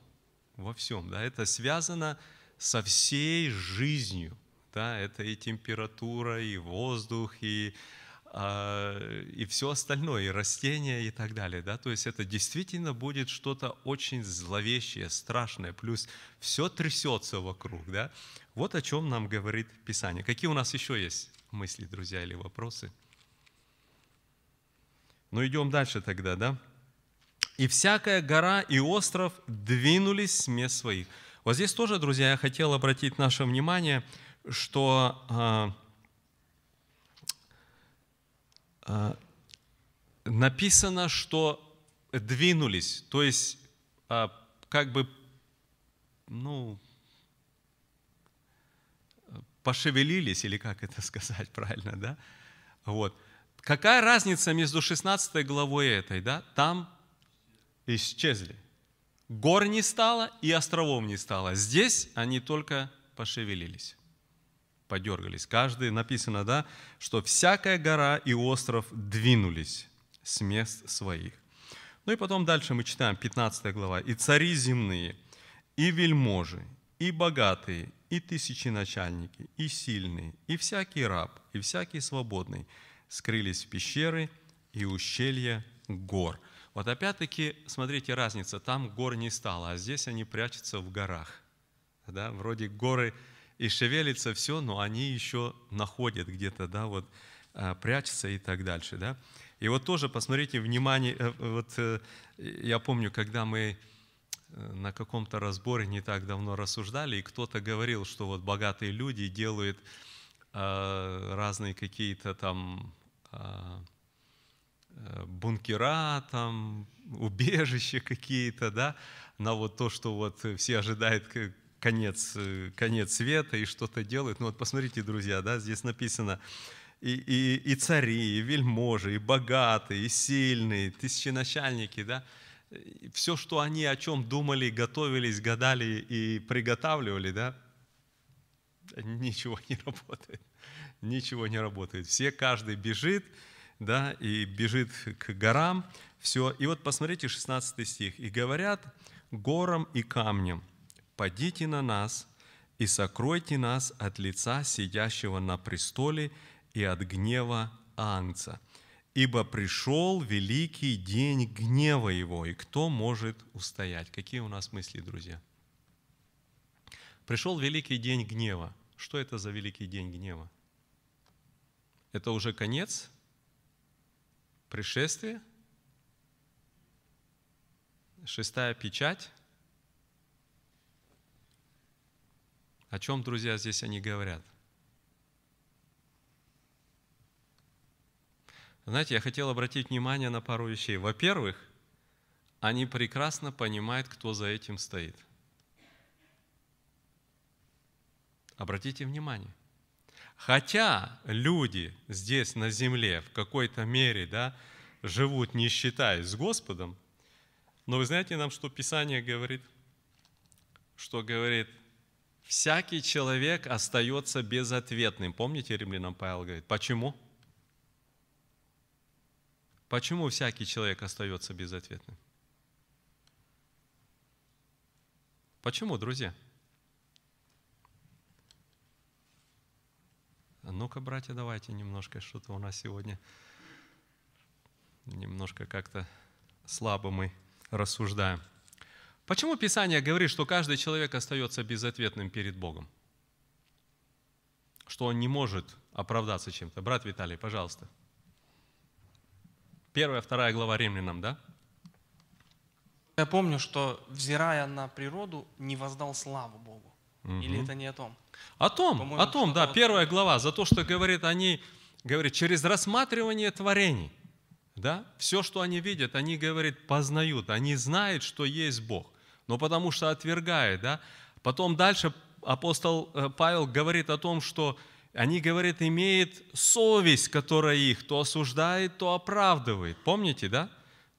во всем, да? Это связано со всей жизнью, да? Это и температура, и воздух, и и все остальное, и растения и так далее. Да? То есть это действительно будет что-то очень зловещее, страшное, плюс все трясется вокруг. Да? Вот о чем нам говорит Писание. Какие у нас еще есть мысли, друзья, или вопросы? Ну, идем дальше тогда, да? «И всякая гора и остров двинулись с мест своих». Вот здесь тоже, друзья, я хотел обратить наше внимание, что а, а, написано, что двинулись, то есть а, как бы, ну, пошевелились, или как это сказать правильно, да? Вот. Какая разница между 16 главой этой, да? Там исчезли. Гор не стало и островов не стало. Здесь они только пошевелились подергались. Каждый, написано, да, что всякая гора и остров двинулись с мест своих. Ну и потом дальше мы читаем 15 глава. «И цари земные, и вельможи, и богатые, и тысяченачальники, и сильные, и всякий раб, и всякий свободный скрылись в пещеры и ущелья гор». Вот опять-таки, смотрите, разница. Там гор не стало, а здесь они прячутся в горах. Да? Вроде горы и шевелится все, но они еще находят где-то, да, вот а, прячутся и так дальше, да. И вот тоже посмотрите, внимание, э, вот э, я помню, когда мы э, на каком-то разборе не так давно рассуждали, и кто-то говорил, что вот богатые люди делают разные какие-то там бункера, там, убежища какие-то, да, на вот то, что вот все ожидают конец, э, конец света и что-то делают. Ну вот посмотрите, друзья, да, здесь написано, и, и, и цари, и вельможи, и богатые, и сильные, тысяченачальники, да, все, что они о чем думали, готовились, гадали и приготавливали, да, ничего не работает. Ничего не работает. Все, каждый бежит, да, и бежит к горам, все. И вот посмотрите 16 стих. «И говорят горам и камням, «Падите на нас и сокройте нас от лица сидящего на престоле и от гнева Анца, ибо пришел великий день гнева его, и кто может устоять?» Какие у нас мысли, друзья? Пришел великий день гнева. Что это за великий день гнева? Это уже конец? Пришествие? Шестая печать? О чем, друзья, здесь они говорят? Знаете, я хотел обратить внимание на пару вещей. Во-первых, они прекрасно понимают, кто за этим стоит. Обратите внимание. Хотя люди здесь на земле в какой-то мере да, живут, не считаясь с Господом, но вы знаете нам, что Писание говорит? Что говорит, всякий человек остается безответным. Помните, римлянам Павел говорит, почему? Почему всякий человек остается безответным? Почему, друзья? Ну-ка, братья, давайте немножко, что-то у нас сегодня немножко как-то слабо мы рассуждаем. Почему Писание говорит, что каждый человек остается безответным перед Богом? Что он не может оправдаться чем-то. Брат Виталий, пожалуйста. Первая, вторая глава римлянам, да? Я помню, что, взирая на природу, не воздал славу Богу. Угу. Или это не о том? О том, о том, да, первая глава, за то, что говорит они, говорит, через рассматривание творений, да, все, что они видят, они, говорит, познают, они знают, что есть Бог но потому что отвергает. Да? Потом дальше апостол э, Павел говорит о том, что они, говорит, имеют совесть, которая их то осуждает, то оправдывает. Помните, да?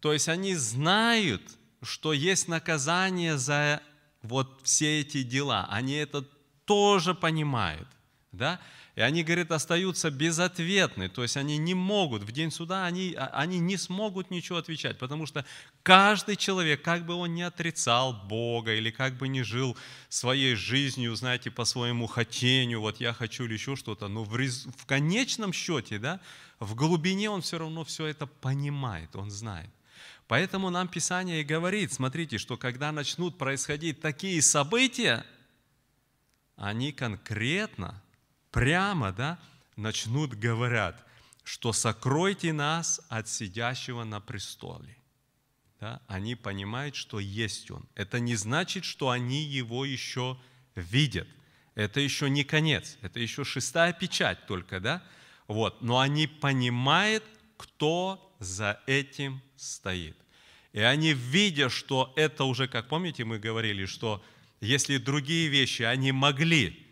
То есть они знают, что есть наказание за вот все эти дела. Они это тоже понимают. Да? И они, говорит, остаются безответны, то есть они не могут, в день суда они, а- они не смогут ничего отвечать, потому что каждый человек, как бы он ни отрицал Бога или как бы ни жил своей жизнью, знаете, по своему хотению, вот я хочу или еще что-то, но в, рез- в конечном счете, да, в глубине он все равно все это понимает, он знает. Поэтому нам Писание и говорит, смотрите, что когда начнут происходить такие события, они конкретно, прямо, да, начнут говорят, что сокройте нас от сидящего на престоле. Да? Они понимают, что есть Он. Это не значит, что они Его еще видят. Это еще не конец, это еще шестая печать только, да? Вот. Но они понимают, кто за этим стоит. И они, видя, что это уже, как помните, мы говорили, что если другие вещи они могли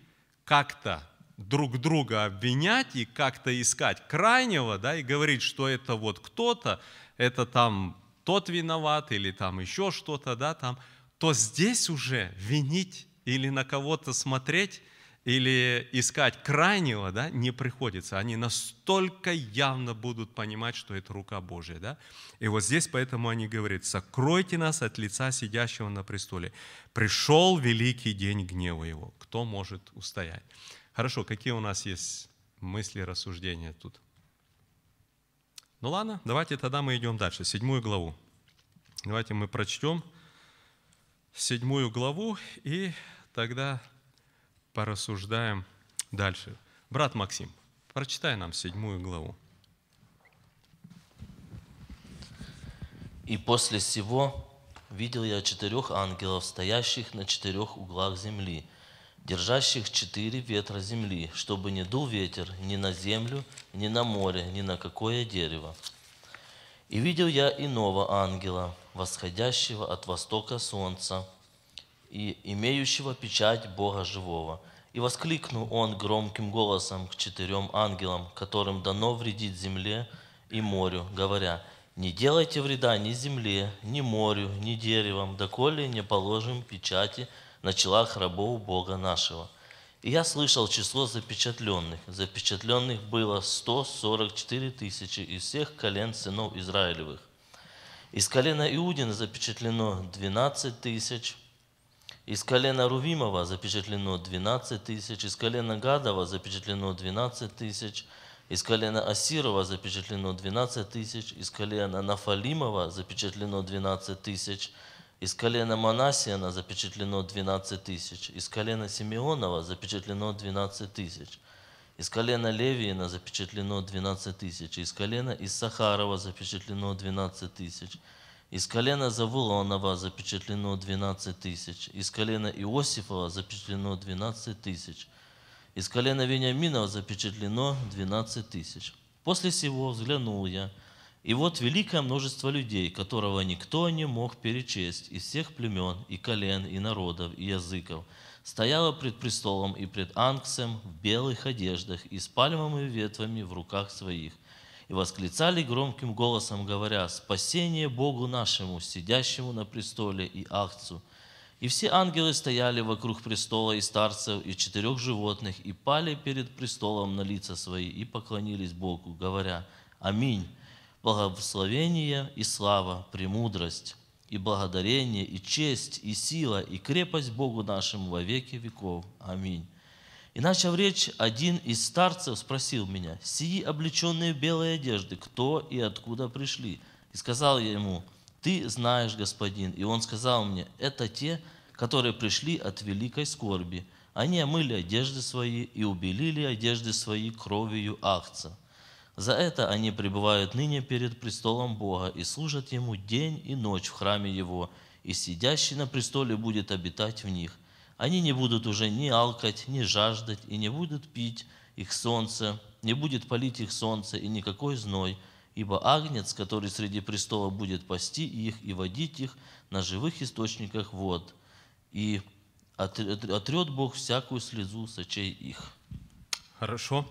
как-то друг друга обвинять и как-то искать крайнего, да, и говорить, что это вот кто-то, это там тот виноват или там еще что-то, да, там, то здесь уже винить или на кого-то смотреть или искать крайнего, да, не приходится. Они настолько явно будут понимать, что это рука Божья, да. И вот здесь поэтому они говорят, сокройте нас от лица сидящего на престоле. Пришел великий день гнева его. Кто может устоять? Хорошо, какие у нас есть мысли, рассуждения тут? Ну ладно, давайте тогда мы идем дальше, седьмую главу. Давайте мы прочтем седьмую главу и тогда порассуждаем дальше. Брат Максим, прочитай нам седьмую главу. И после сего видел я четырех ангелов, стоящих на четырех углах земли, держащих четыре ветра земли, чтобы не дул ветер ни на землю, ни на море, ни на какое дерево. И видел я иного ангела, восходящего от востока солнца, и имеющего печать Бога живого. И воскликнул он громким голосом к четырем ангелам, которым дано вредить земле и морю, говоря, «Не делайте вреда ни земле, ни морю, ни деревам, доколе не положим печати на челах рабов Бога нашего». И я слышал число запечатленных. Запечатленных было 144 тысячи из всех колен сынов Израилевых. Из колена Иудина запечатлено 12 тысяч, из колена Рувимова запечатлено 12 тысяч, из колена Гадова запечатлено 12 тысяч, из колена Асирова запечатлено 12 тысяч, из колена Нафалимова запечатлено 12 тысяч, из колена Манасиана запечатлено 12 тысяч, из колена Симеонова запечатлено 12 тысяч, из колена Левиина запечатлено 12 тысяч, из колена Иссахарова запечатлено 12 тысяч, из колена Завулонова запечатлено 12 тысяч. Из колена Иосифова запечатлено 12 тысяч. Из колена Вениаминова запечатлено 12 тысяч. После сего взглянул я, и вот великое множество людей, которого никто не мог перечесть, из всех племен, и колен, и народов, и языков, стояло пред престолом и пред Анксом в белых одеждах и с пальмовыми ветвами в руках своих и восклицали громким голосом, говоря, «Спасение Богу нашему, сидящему на престоле и Ахцу». И все ангелы стояли вокруг престола и старцев, и четырех животных, и пали перед престолом на лица свои, и поклонились Богу, говоря, «Аминь, благословение и слава, премудрость, и благодарение, и честь, и сила, и крепость Богу нашему во веки веков. Аминь». И начав речь, один из старцев спросил меня, «Сии облеченные в белые одежды, кто и откуда пришли?» И сказал я ему, «Ты знаешь, господин». И он сказал мне, «Это те, которые пришли от великой скорби. Они омыли одежды свои и убелили одежды свои кровью акца. За это они пребывают ныне перед престолом Бога и служат Ему день и ночь в храме Его, и сидящий на престоле будет обитать в них. Они не будут уже ни алкать, ни жаждать, и не будут пить их солнце, не будет палить их солнце и никакой зной, ибо агнец, который среди престола будет пасти их и водить их на живых источниках вод, и отрет Бог всякую слезу с очей их. Хорошо.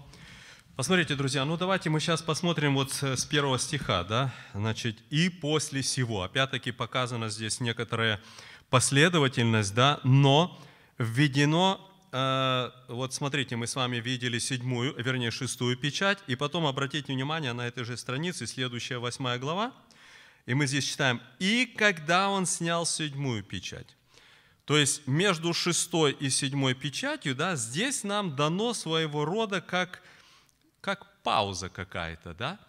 Посмотрите, друзья, ну давайте мы сейчас посмотрим вот с первого стиха, да, значит, и после сего. Опять-таки показана здесь некоторая последовательность, да, но введено э, вот смотрите, мы с вами видели седьмую, вернее шестую печать, и потом обратите внимание на этой же странице, следующая восьмая глава, и мы здесь читаем, «И когда он снял седьмую печать». То есть между шестой и седьмой печатью, да, здесь нам дано своего рода как, как пауза какая-то, да,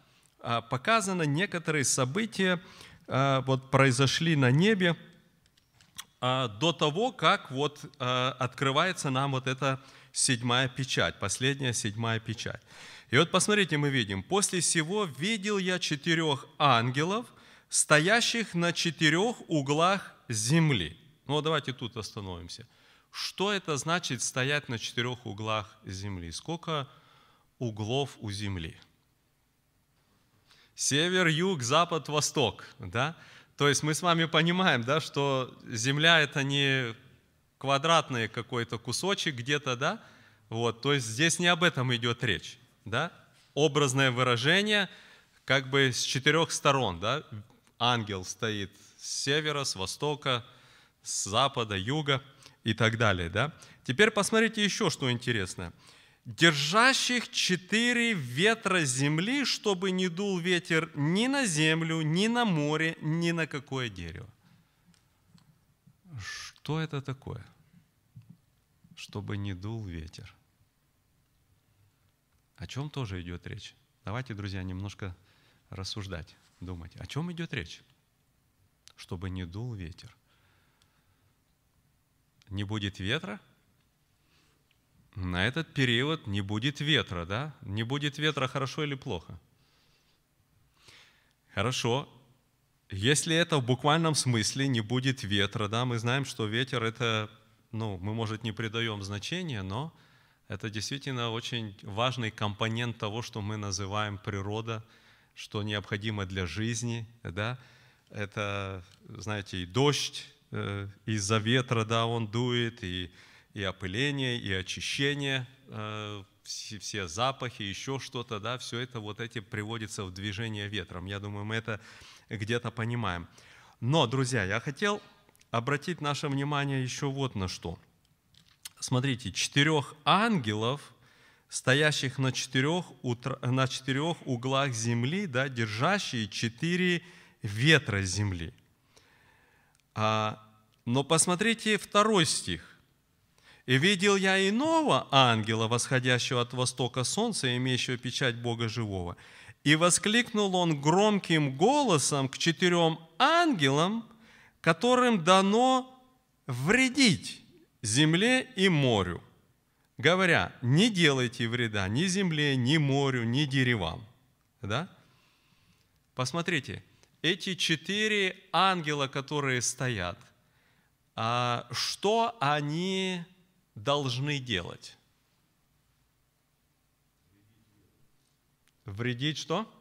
А, показано некоторые события, а, вот произошли на небе а, до того, как вот открывается нам вот эта седьмая печать, последняя седьмая печать. И вот посмотрите, мы видим, после всего видел я четырех ангелов, стоящих на четырех углах земли. Ну давайте тут остановимся. Что это значит стоять на четырех углах земли? Сколько углов у земли? Север, юг, запад, восток. Да? То есть мы с вами понимаем, да, что земля это не квадратный какой-то кусочек где-то, да? Вот, то есть здесь не об этом идет речь. Да? Образное выражение как бы с четырех сторон. Да? Ангел стоит с севера, с востока, с запада, юга и так далее. Да? Теперь посмотрите еще, что интересно. Держащих четыре ветра земли, чтобы не дул ветер ни на землю, ни на море, ни на какое дерево. Что это такое? Чтобы не дул ветер. О чем тоже идет речь? Давайте, друзья, немножко рассуждать, думать. О чем идет речь? Чтобы не дул ветер не будет ветра, на этот период не будет ветра, да? Не будет ветра, хорошо или плохо? Хорошо. Если это в буквальном смысле не будет ветра, да, мы знаем, что ветер это, ну, мы, может, не придаем значения, но это действительно очень важный компонент того, что мы называем природа, что необходимо для жизни, да. Это, знаете, и дождь, Э, из-за ветра, да, он дует, и, и опыление, и очищение, э, все, все запахи, еще что-то, да, все это вот эти приводится в движение ветром. Я думаю, мы это где-то понимаем. Но, друзья, я хотел обратить наше внимание еще вот на что. Смотрите, четырех ангелов, стоящих на четырех, на четырех углах земли, да, держащие четыре ветра земли – а, но посмотрите второй стих. «И видел я иного ангела, восходящего от востока солнца, имеющего печать Бога живого. И воскликнул он громким голосом к четырем ангелам, которым дано вредить земле и морю, говоря, не делайте вреда ни земле, ни морю, ни деревам. Да? Посмотрите, эти четыре ангела, которые стоят, а что они должны делать? Вредить что?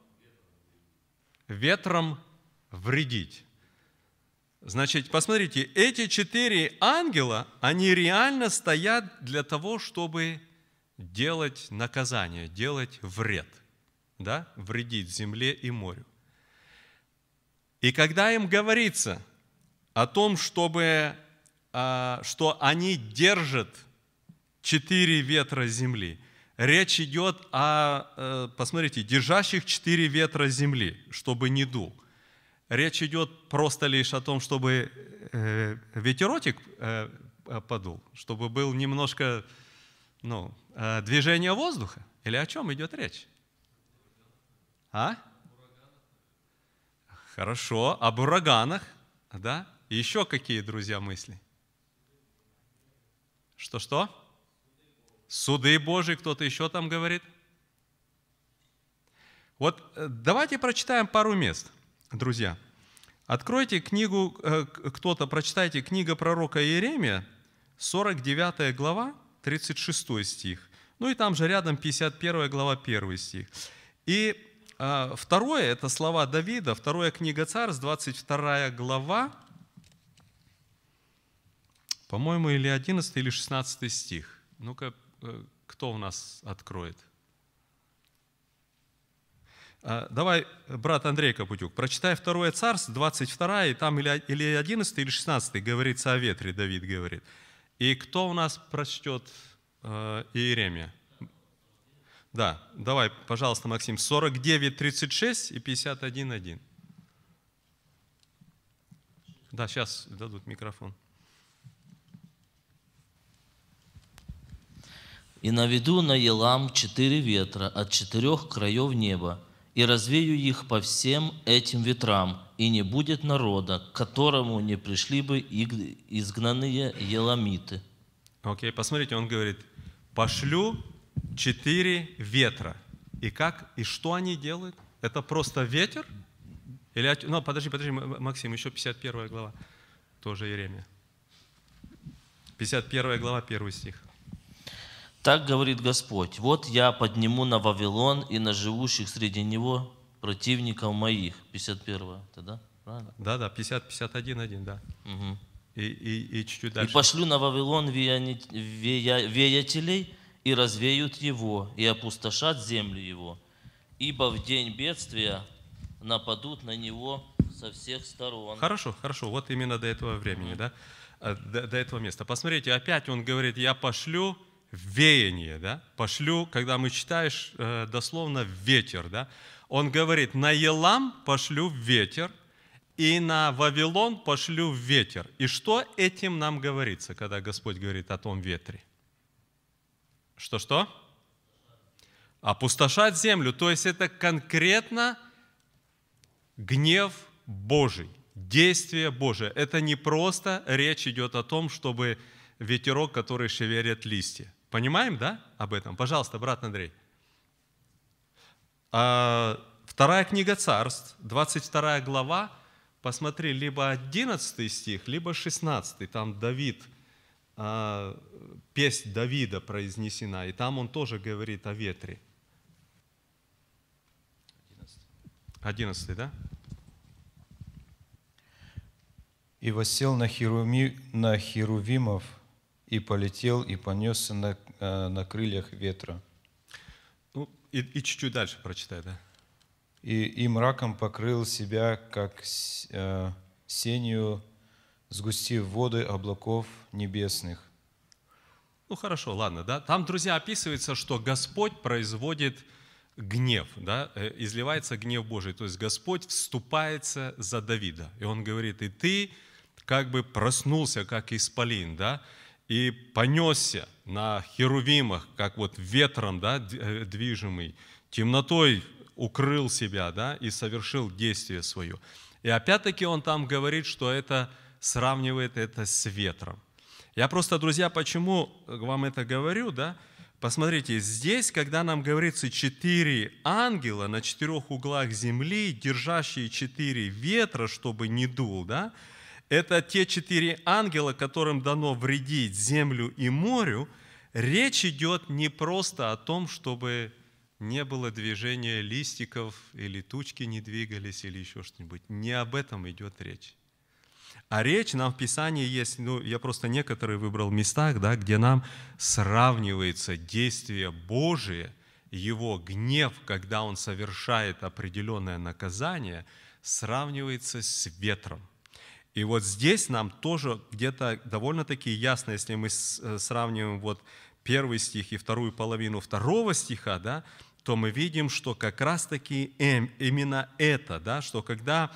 Ветром вредить. Значит, посмотрите, эти четыре ангела, они реально стоят для того, чтобы делать наказание, делать вред, да, вредить земле и морю. И когда им говорится о том, чтобы, что они держат четыре ветра земли, речь идет о, э, посмотрите, держащих четыре ветра земли, чтобы не дул. Речь идет просто лишь о том, чтобы э, ветеротик э, подул, чтобы был немножко ну, движение воздуха? Или о чем идет речь? А? Хорошо. Об ураганах, да? Еще какие, друзья, мысли? Что-что? Суды Божии, кто-то еще там говорит? Вот э, давайте прочитаем пару мест, друзья. Откройте книгу, э, кто-то прочитайте книга пророка Иеремия, 49 глава, 36 стих. Ну и там же рядом 51 глава, 1 стих. И а, второе, это слова Давида, вторая книга Царств, 22 глава, по-моему, или 11, или 16 стих. Ну-ка, э, кто у нас откроет? А, давай, брат Андрей Капутюк, прочитай 2 Царств, 22, и там или 11, или 16 говорится о ветре, Давид говорит. И кто у нас прочтет э, Иеремия. Да, давай, пожалуйста, Максим, 49, 36 и 51, 1. Да, сейчас дадут микрофон. «И наведу на Елам четыре ветра от четырех краев неба, и развею их по всем этим ветрам, и не будет народа, к которому не пришли бы изгнанные еламиты». Окей, посмотрите, он говорит, пошлю четыре ветра. И как, и что они делают? Это просто ветер? Или, ну, подожди, подожди, Максим, еще 51 глава, тоже Иеремия. 51 глава, 1 стих. Так говорит Господь, вот я подниму на Вавилон и на живущих среди него противников моих. 51 это, да? Правильно? Да, да, 50, 51, 1, да. Мгм. И, и, и чуть-чуть И дальше. пошлю на Вавилон вея- веятелей, и развеют его, и опустошат землю его. Ибо в день бедствия нападут на него со всех сторон. Хорошо, хорошо, вот именно до этого времени, да, А, до, до этого места. Посмотрите, опять он говорит, я пошлю веяние, да, пошлю, когда мы читаешь э, дословно ветер, да, он говорит, на Елам пошлю ветер, и на Вавилон пошлю ветер. И что этим нам говорится, когда Господь говорит о том ветре? Что-что? Опустошать землю. То есть это конкретно гнев Божий, действие Божие. Это не просто речь идет о том, чтобы ветерок, который шевелит листья. Понимаем, да, об этом? Пожалуйста, брат Андрей. А, Вторая книга царств, 22 глава, посмотри, либо 11 стих, либо 16, там Давид, а, песнь Давида произнесена, и там он тоже говорит о ветре. 11, да? И херуми, на херувимов, и полетел, и понесся на, э, на крыльях ветра. Ну, и, и чуть-чуть дальше прочитай, да? И, и мраком покрыл себя, как э, сенью, сгустив воды облаков небесных. Ну хорошо, ладно, да. Там, друзья, описывается, что Господь производит гнев, да, э, изливается гнев Божий. То есть Господь вступается за Давида. И он говорит, и ты как бы проснулся, как исполин, да, и понесся на херувимах, как вот ветром, да, э, движимый, темнотой укрыл себя, да, и совершил действие свое. И опять-таки он там говорит, что это сравнивает это с ветром. Я просто, друзья, почему вам это говорю, да? Посмотрите, здесь, когда нам говорится четыре ангела на четырех углах земли, держащие четыре ветра, чтобы не дул, да? Это те четыре ангела, которым дано вредить землю и морю. Речь идет не просто о том, чтобы не было движения листиков, или тучки не двигались, или еще что-нибудь. Не об этом идет речь. А речь нам в Писании есть, ну, я просто некоторые выбрал в местах, да, где нам сравнивается действие Божие, Его гнев, когда Он совершает определенное наказание, сравнивается с ветром. И вот здесь нам тоже где-то довольно-таки ясно, если мы э, сравниваем вот первый стих и вторую половину второго стиха, да, то мы видим, что как раз-таки эм- именно это, да, что когда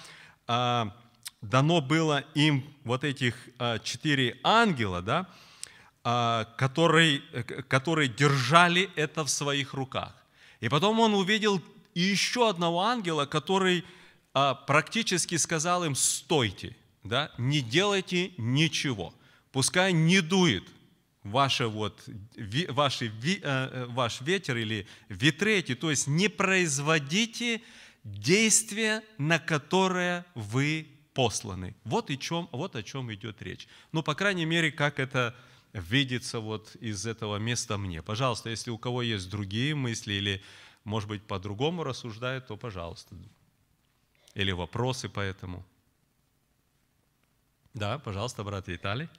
а, дано было им вот этих а, четыре ангела, да, а, которые, э, которые держали это в своих руках. И потом он увидел еще одного ангела, который а, практически сказал им, стойте, да, не делайте ничего, пускай не дует ваше вот, ви- э, э, ваш ветер или ветрети, то есть не производите действия, на которое вы посланы. Вот, и чем, вот о чем идет речь. Ну, по крайней мере, как это видится вот из этого места мне. Пожалуйста, если у кого есть другие мысли или, может быть, по-другому рассуждают, то пожалуйста. Или вопросы по этому. Да, пожалуйста, брат Виталий.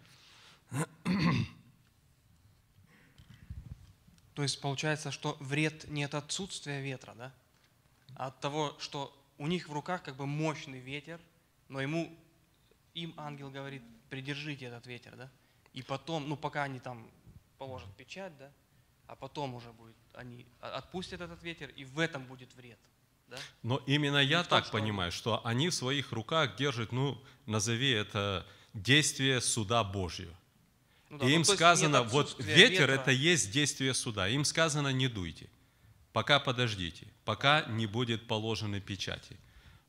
То есть получается, что вред не от отсутствия ветра, да? А от того, что у них в руках как бы мощный ветер, но ему, им ангел говорит, придержите этот ветер, да? И потом, ну пока они там положат печать, да, а потом уже будет, они отпустят этот ветер, и в этом будет вред. Да? Но именно я том, так что они- понимаю, что они в своих руках держат, ну, назови это действие суда Божьего. Ну да, И ну, им есть сказано, вот ветер ветра. это есть действие суда. Им сказано, не дуйте, пока подождите, пока не будет положены печати.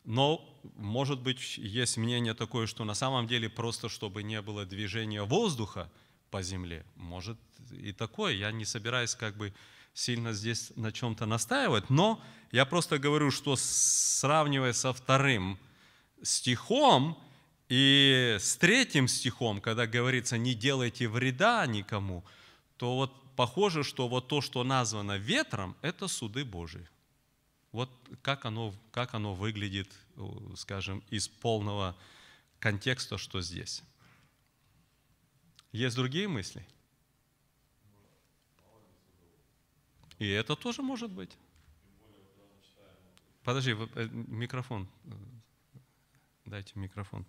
Но, может быть, есть мнение такое, что на самом деле просто, чтобы не было движения воздуха по земле, может и такое. Я не собираюсь как бы сильно здесь на чем-то настаивать, но я просто говорю, что сравнивая со вторым стихом и с третьим стихом, когда говорится «не делайте вреда никому», то вот похоже, что вот то, что названо ветром, это суды Божии. Вот как оно, как оно выглядит, скажем, из полного контекста, что здесь. Есть другие мысли? И это тоже может быть. Подожди, э, микрофон. э, Дайте микрофон.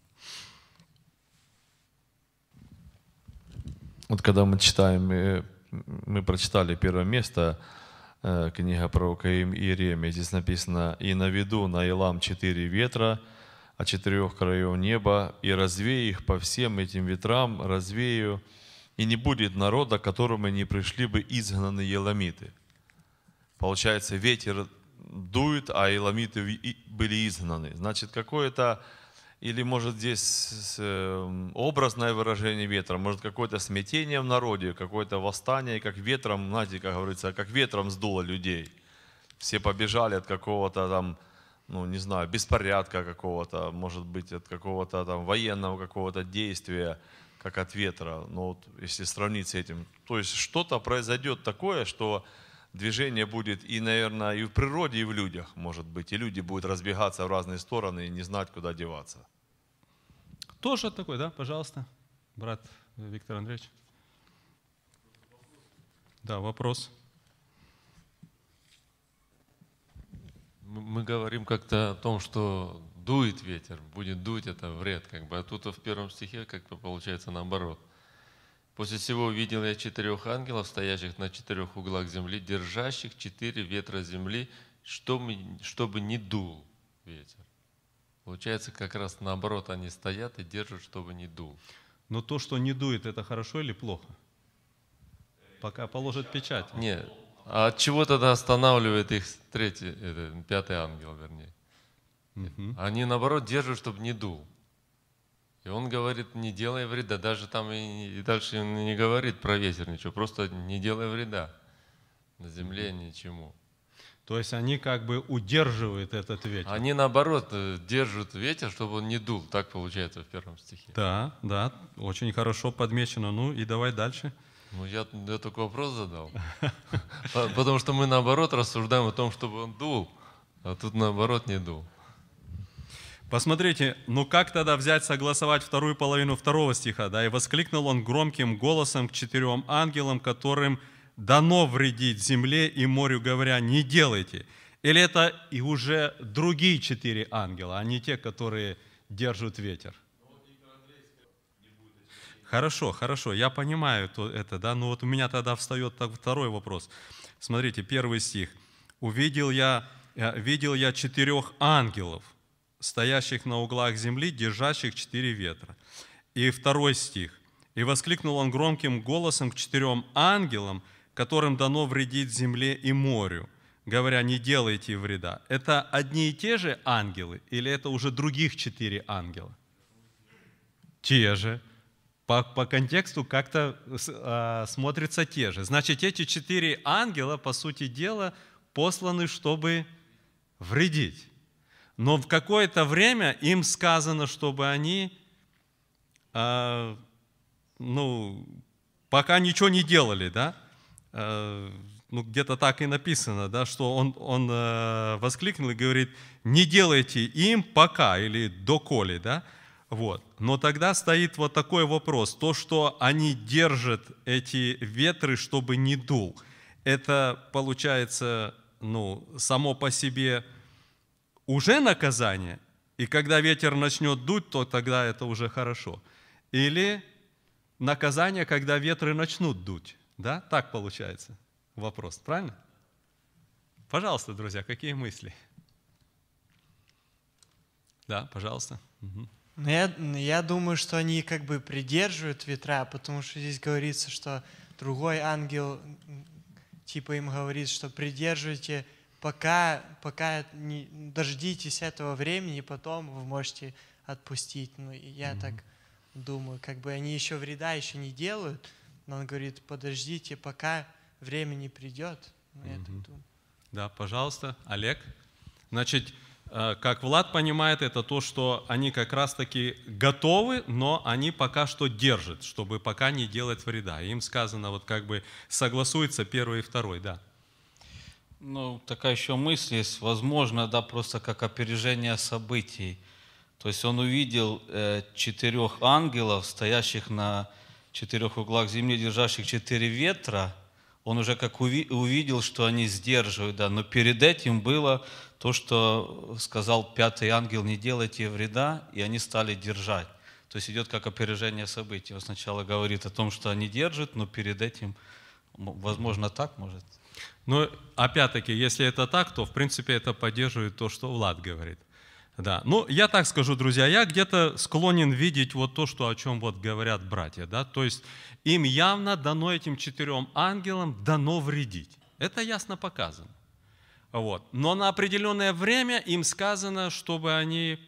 Вот когда мы читаем, э, мы прочитали первое место, книга пророка Иеремия, здесь написано, «И наведу на Илам четыре ветра от четырех краев неба, и развею их по всем этим ветрам, развею, и не будет народа, которому не пришли бы изгнанные еламиты». Получается, ветер дует, а еламиты ви- и- были изгнаны. Значит, какое-то, или может здесь э, образное выражение ветра, может какое-то смятение в народе, какое-то восстание, как ветром, знаете, как говорится, как ветром сдуло людей. Все побежали от какого-то там, ну, не знаю, беспорядка какого-то, может быть, от какого-то там военного какого-то действия, как от ветра. Но вот если сравнить с этим, то есть что-то произойдет такое, что движение будет и, наверное, и в природе, и в людях, может быть. И люди будут разбегаться в разные стороны и не знать, куда деваться. Тоже такой, да? Пожалуйста, брат Виктор Андреевич. Да, вопрос. Мы говорим как-то о том, что дует ветер, будет дуть, это вред, как бы. А тут в первом стихе как бы получается наоборот. После всего увидел я четырех ангелов, стоящих на четырех углах земли, держащих четыре ветра земли, чтобы, чтобы не дул ветер. Получается, как раз наоборот, они стоят и держат, чтобы не дул. Но то, что не дует, это хорошо или плохо? Пока положат печать. Нет. А от чего тогда останавливает их третий, это, пятый ангел, вернее? Мгм. Они наоборот держат, чтобы не дул. И он говорит, не делай вреда. Даже там и, и дальше он не говорит про ветер ничего, просто не делай вреда. На земле ничему. То есть они как бы удерживают этот ветер. Они наоборот э, держат ветер, чтобы он не дул. Так получается в первом стихе. Да, да, очень хорошо подмечено. Ну и давай дальше. Ну, я, я только вопрос задал. По- Потому что мы наоборот рассуждаем о том, чтобы он дул, а тут наоборот не дул. Посмотрите, ну как тогда взять, согласовать вторую половину второго стиха, да? И воскликнул он громким голосом к четырем ангелам, которым дано вредить земле и морю, говоря, не делайте. Или это и уже другие четыре ангела, а не те, которые держат ветер? Хорошо, хорошо, я понимаю то- это, да, но вот у меня тогда встает второй вопрос. Смотрите, первый стих. «Увидел я, э, видел я четырех ангелов, стоящих на углах земли, держащих четыре ветра». И второй стих. «И воскликнул он громким голосом к четырем ангелам, которым дано вредить земле и морю, говоря, не делайте вреда». Это одни и те же ангелы или это уже других четыре ангела? Те же. По, по контексту как-то с- а, смотрятся те же. Значит, эти четыре ангела, по сути дела, посланы, чтобы вредить. Но в какое-то время им сказано, чтобы они, а, ну, пока ничего не делали, да? А, ну, где-то так и написано, да, что он, он э, воскликнул и говорит, не делайте им пока или доколе, да? Вот. Но тогда стоит вот такой вопрос. То, что они держат эти ветры, чтобы не дул, это получается ну, само по себе уже наказание, и когда ветер начнет дуть, то тогда это уже хорошо. Или наказание, когда ветры начнут дуть. Да, так получается вопрос, правильно? Пожалуйста, друзья, какие мысли? Да, пожалуйста. Ну, я, я думаю, что они как бы придерживают ветра, потому что здесь говорится, что другой ангел типа им говорит, что придерживайте, пока, пока не, дождитесь этого времени, потом вы можете отпустить. Ну, и я так думаю, как бы они еще вреда еще не делают, но он говорит, подождите, пока время не придет. Ну, я так думаю. Да, пожалуйста, Олег. Значит, э, как Влад понимает, это то, что они как раз-таки готовы, но они пока что держат, чтобы пока не делать вреда. Им сказано, вот как бы согласуется первый и второй, да. Ну, такая еще мысль есть, возможно, да, просто как опережение событий. То есть он увидел э, четырех ангелов, стоящих на четырех углах земли, держащих четыре ветра. Он уже как уви- увидел, что они сдерживают, да. Но перед этим было то, что сказал пятый ангел, не делайте вреда, и они стали держать. То есть идет как опережение событий. Он сначала говорит о том, что они держат, но перед этим, возможно, так может. Но опять-таки, если это так, то в принципе это поддерживает то, что Влад говорит. Да. Ну, я так скажу, друзья, я где-то склонен видеть вот то, что, о чем вот говорят братья. Да? То есть им явно дано этим четырем ангелам дано вредить. Это ясно показано. Вот. Но на определенное время им сказано, чтобы они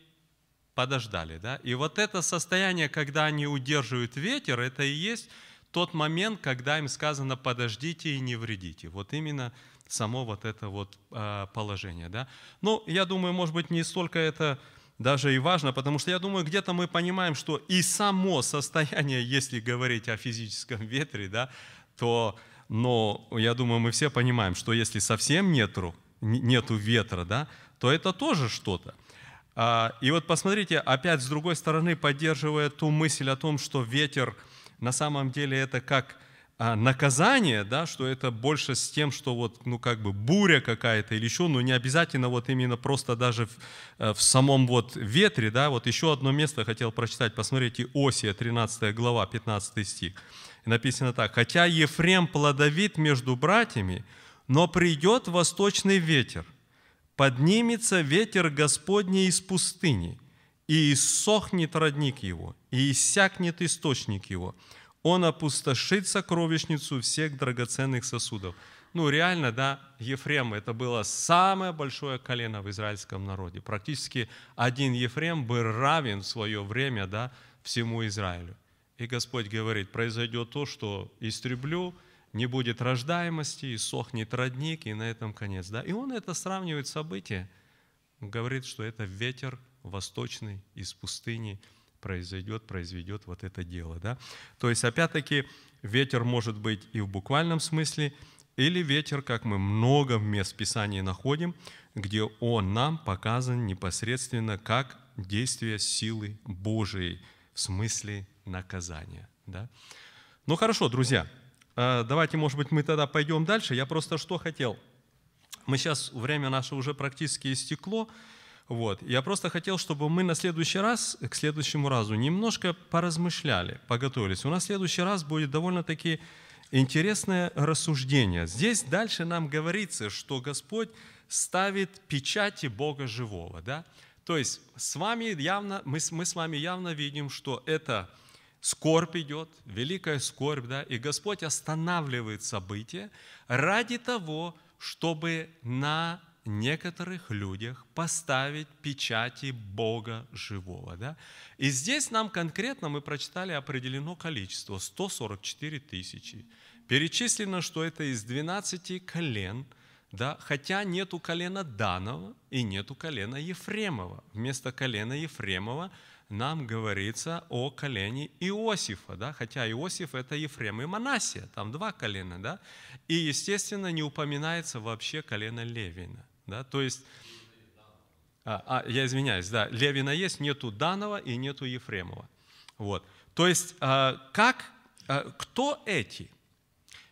подождали. Да? И вот это состояние, когда они удерживают ветер, это и есть тот момент, когда им сказано подождите и не вредите. Вот именно само вот это вот а, положение. Да? Ну, я думаю, может быть, не столько это даже и важно, потому что я думаю, где-то мы понимаем, что и само состояние, если говорить о физическом ветре, да, то, но я думаю, мы все понимаем, что если совсем нету, нету ветра, да, то это тоже что-то. А, И вот посмотрите, опять с другой стороны, поддерживая ту мысль о том, что ветер на самом деле это как а, наказание, да, что это больше с тем, что вот, ну, как бы буря какая-то или еще, но не обязательно вот именно просто даже в, э, в самом вот ветре, да, вот еще одно место хотел прочитать, посмотрите, Осия, 13 глава, 15 стих. Написано так, «Хотя Ефрем плодовит между братьями, но придет восточный ветер, поднимется ветер Господний из пустыни, и иссохнет родник его, и иссякнет источник его. Он опустошит сокровищницу всех драгоценных сосудов. Ну, реально, да, Ефрем, это было самое большое колено в израильском народе. Практически один Ефрем был равен в свое время, да, всему Израилю. И Господь говорит, произойдет то, что истреблю, не будет рождаемости, и сохнет родник, и на этом конец. Да? И он это сравнивает события. Он говорит, что это ветер восточный из пустыни произойдет, произведет вот это дело. Да? То есть, опять-таки, ветер может быть и в буквальном смысле, или ветер, как мы много мест в Писании находим, где он нам показан непосредственно как действие силы Божией в смысле наказания. Да? Ну хорошо, друзья, э, давайте, может быть, мы тогда пойдем дальше. Я просто что хотел. Мы сейчас, время наше уже практически истекло. Вот. Я просто хотел, чтобы мы на следующий раз, к следующему разу, немножко поразмышляли, поготовились. У нас следующий раз будет довольно-таки интересное рассуждение. Здесь дальше нам говорится, что Господь ставит печати Бога живого. Да? То есть с вами явно, мы, мы с вами явно видим, что это скорбь идет, великая скорбь, да, и Господь останавливает события ради того, чтобы на некоторых людях поставить печати Бога живого. Да? И здесь нам конкретно, мы прочитали, определено количество, 144 тысячи. Перечислено, что это из 12 колен, да, хотя нету колена Данова и нету колена Ефремова. Вместо колена Ефремова нам говорится о колене Иосифа, да, хотя Иосиф это Ефрем и Манасия, там два колена, да, и, естественно, не упоминается вообще колено Левина, да, то есть, а, а, я извиняюсь, да, Левина есть, нету Данова и нету Ефремова, вот, то есть, а, как, а, кто эти?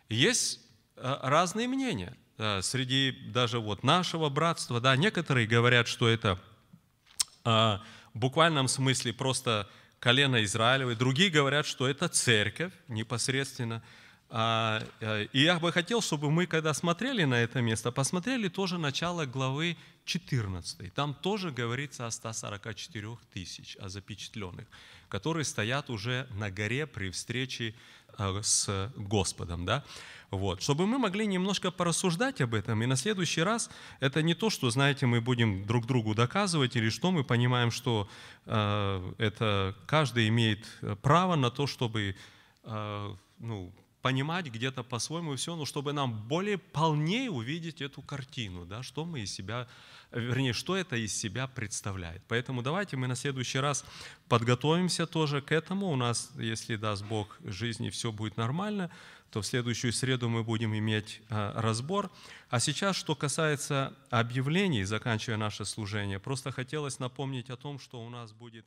Есть а, разные мнения а, среди даже вот нашего братства, да, некоторые говорят, что это а, в буквальном смысле просто колено Израилевой. Другие говорят, что это церковь непосредственно. А, э, И я бы хотел, чтобы мы, когда смотрели на это место, посмотрели тоже начало главы 14. Там тоже говорится о 144 тысяч, о запечатленных, которые стоят уже на горе при встрече э, с Господом. Да? Вот. Чтобы мы могли немножко порассуждать об этом, и на следующий раз это не то, что, знаете, мы будем друг другу доказывать, или что мы понимаем, что э, это каждый имеет право на то, чтобы э, ну, понимать где-то по-своему все, но чтобы нам более полнее увидеть эту картину, да, что мы из себя, вернее, что это из себя представляет. Поэтому давайте мы на следующий раз подготовимся тоже к этому. У нас, если даст Бог жизни, все будет нормально, то в следующую среду мы будем иметь а, разбор. А сейчас, что касается объявлений, заканчивая наше служение, просто хотелось напомнить о том, что у нас будет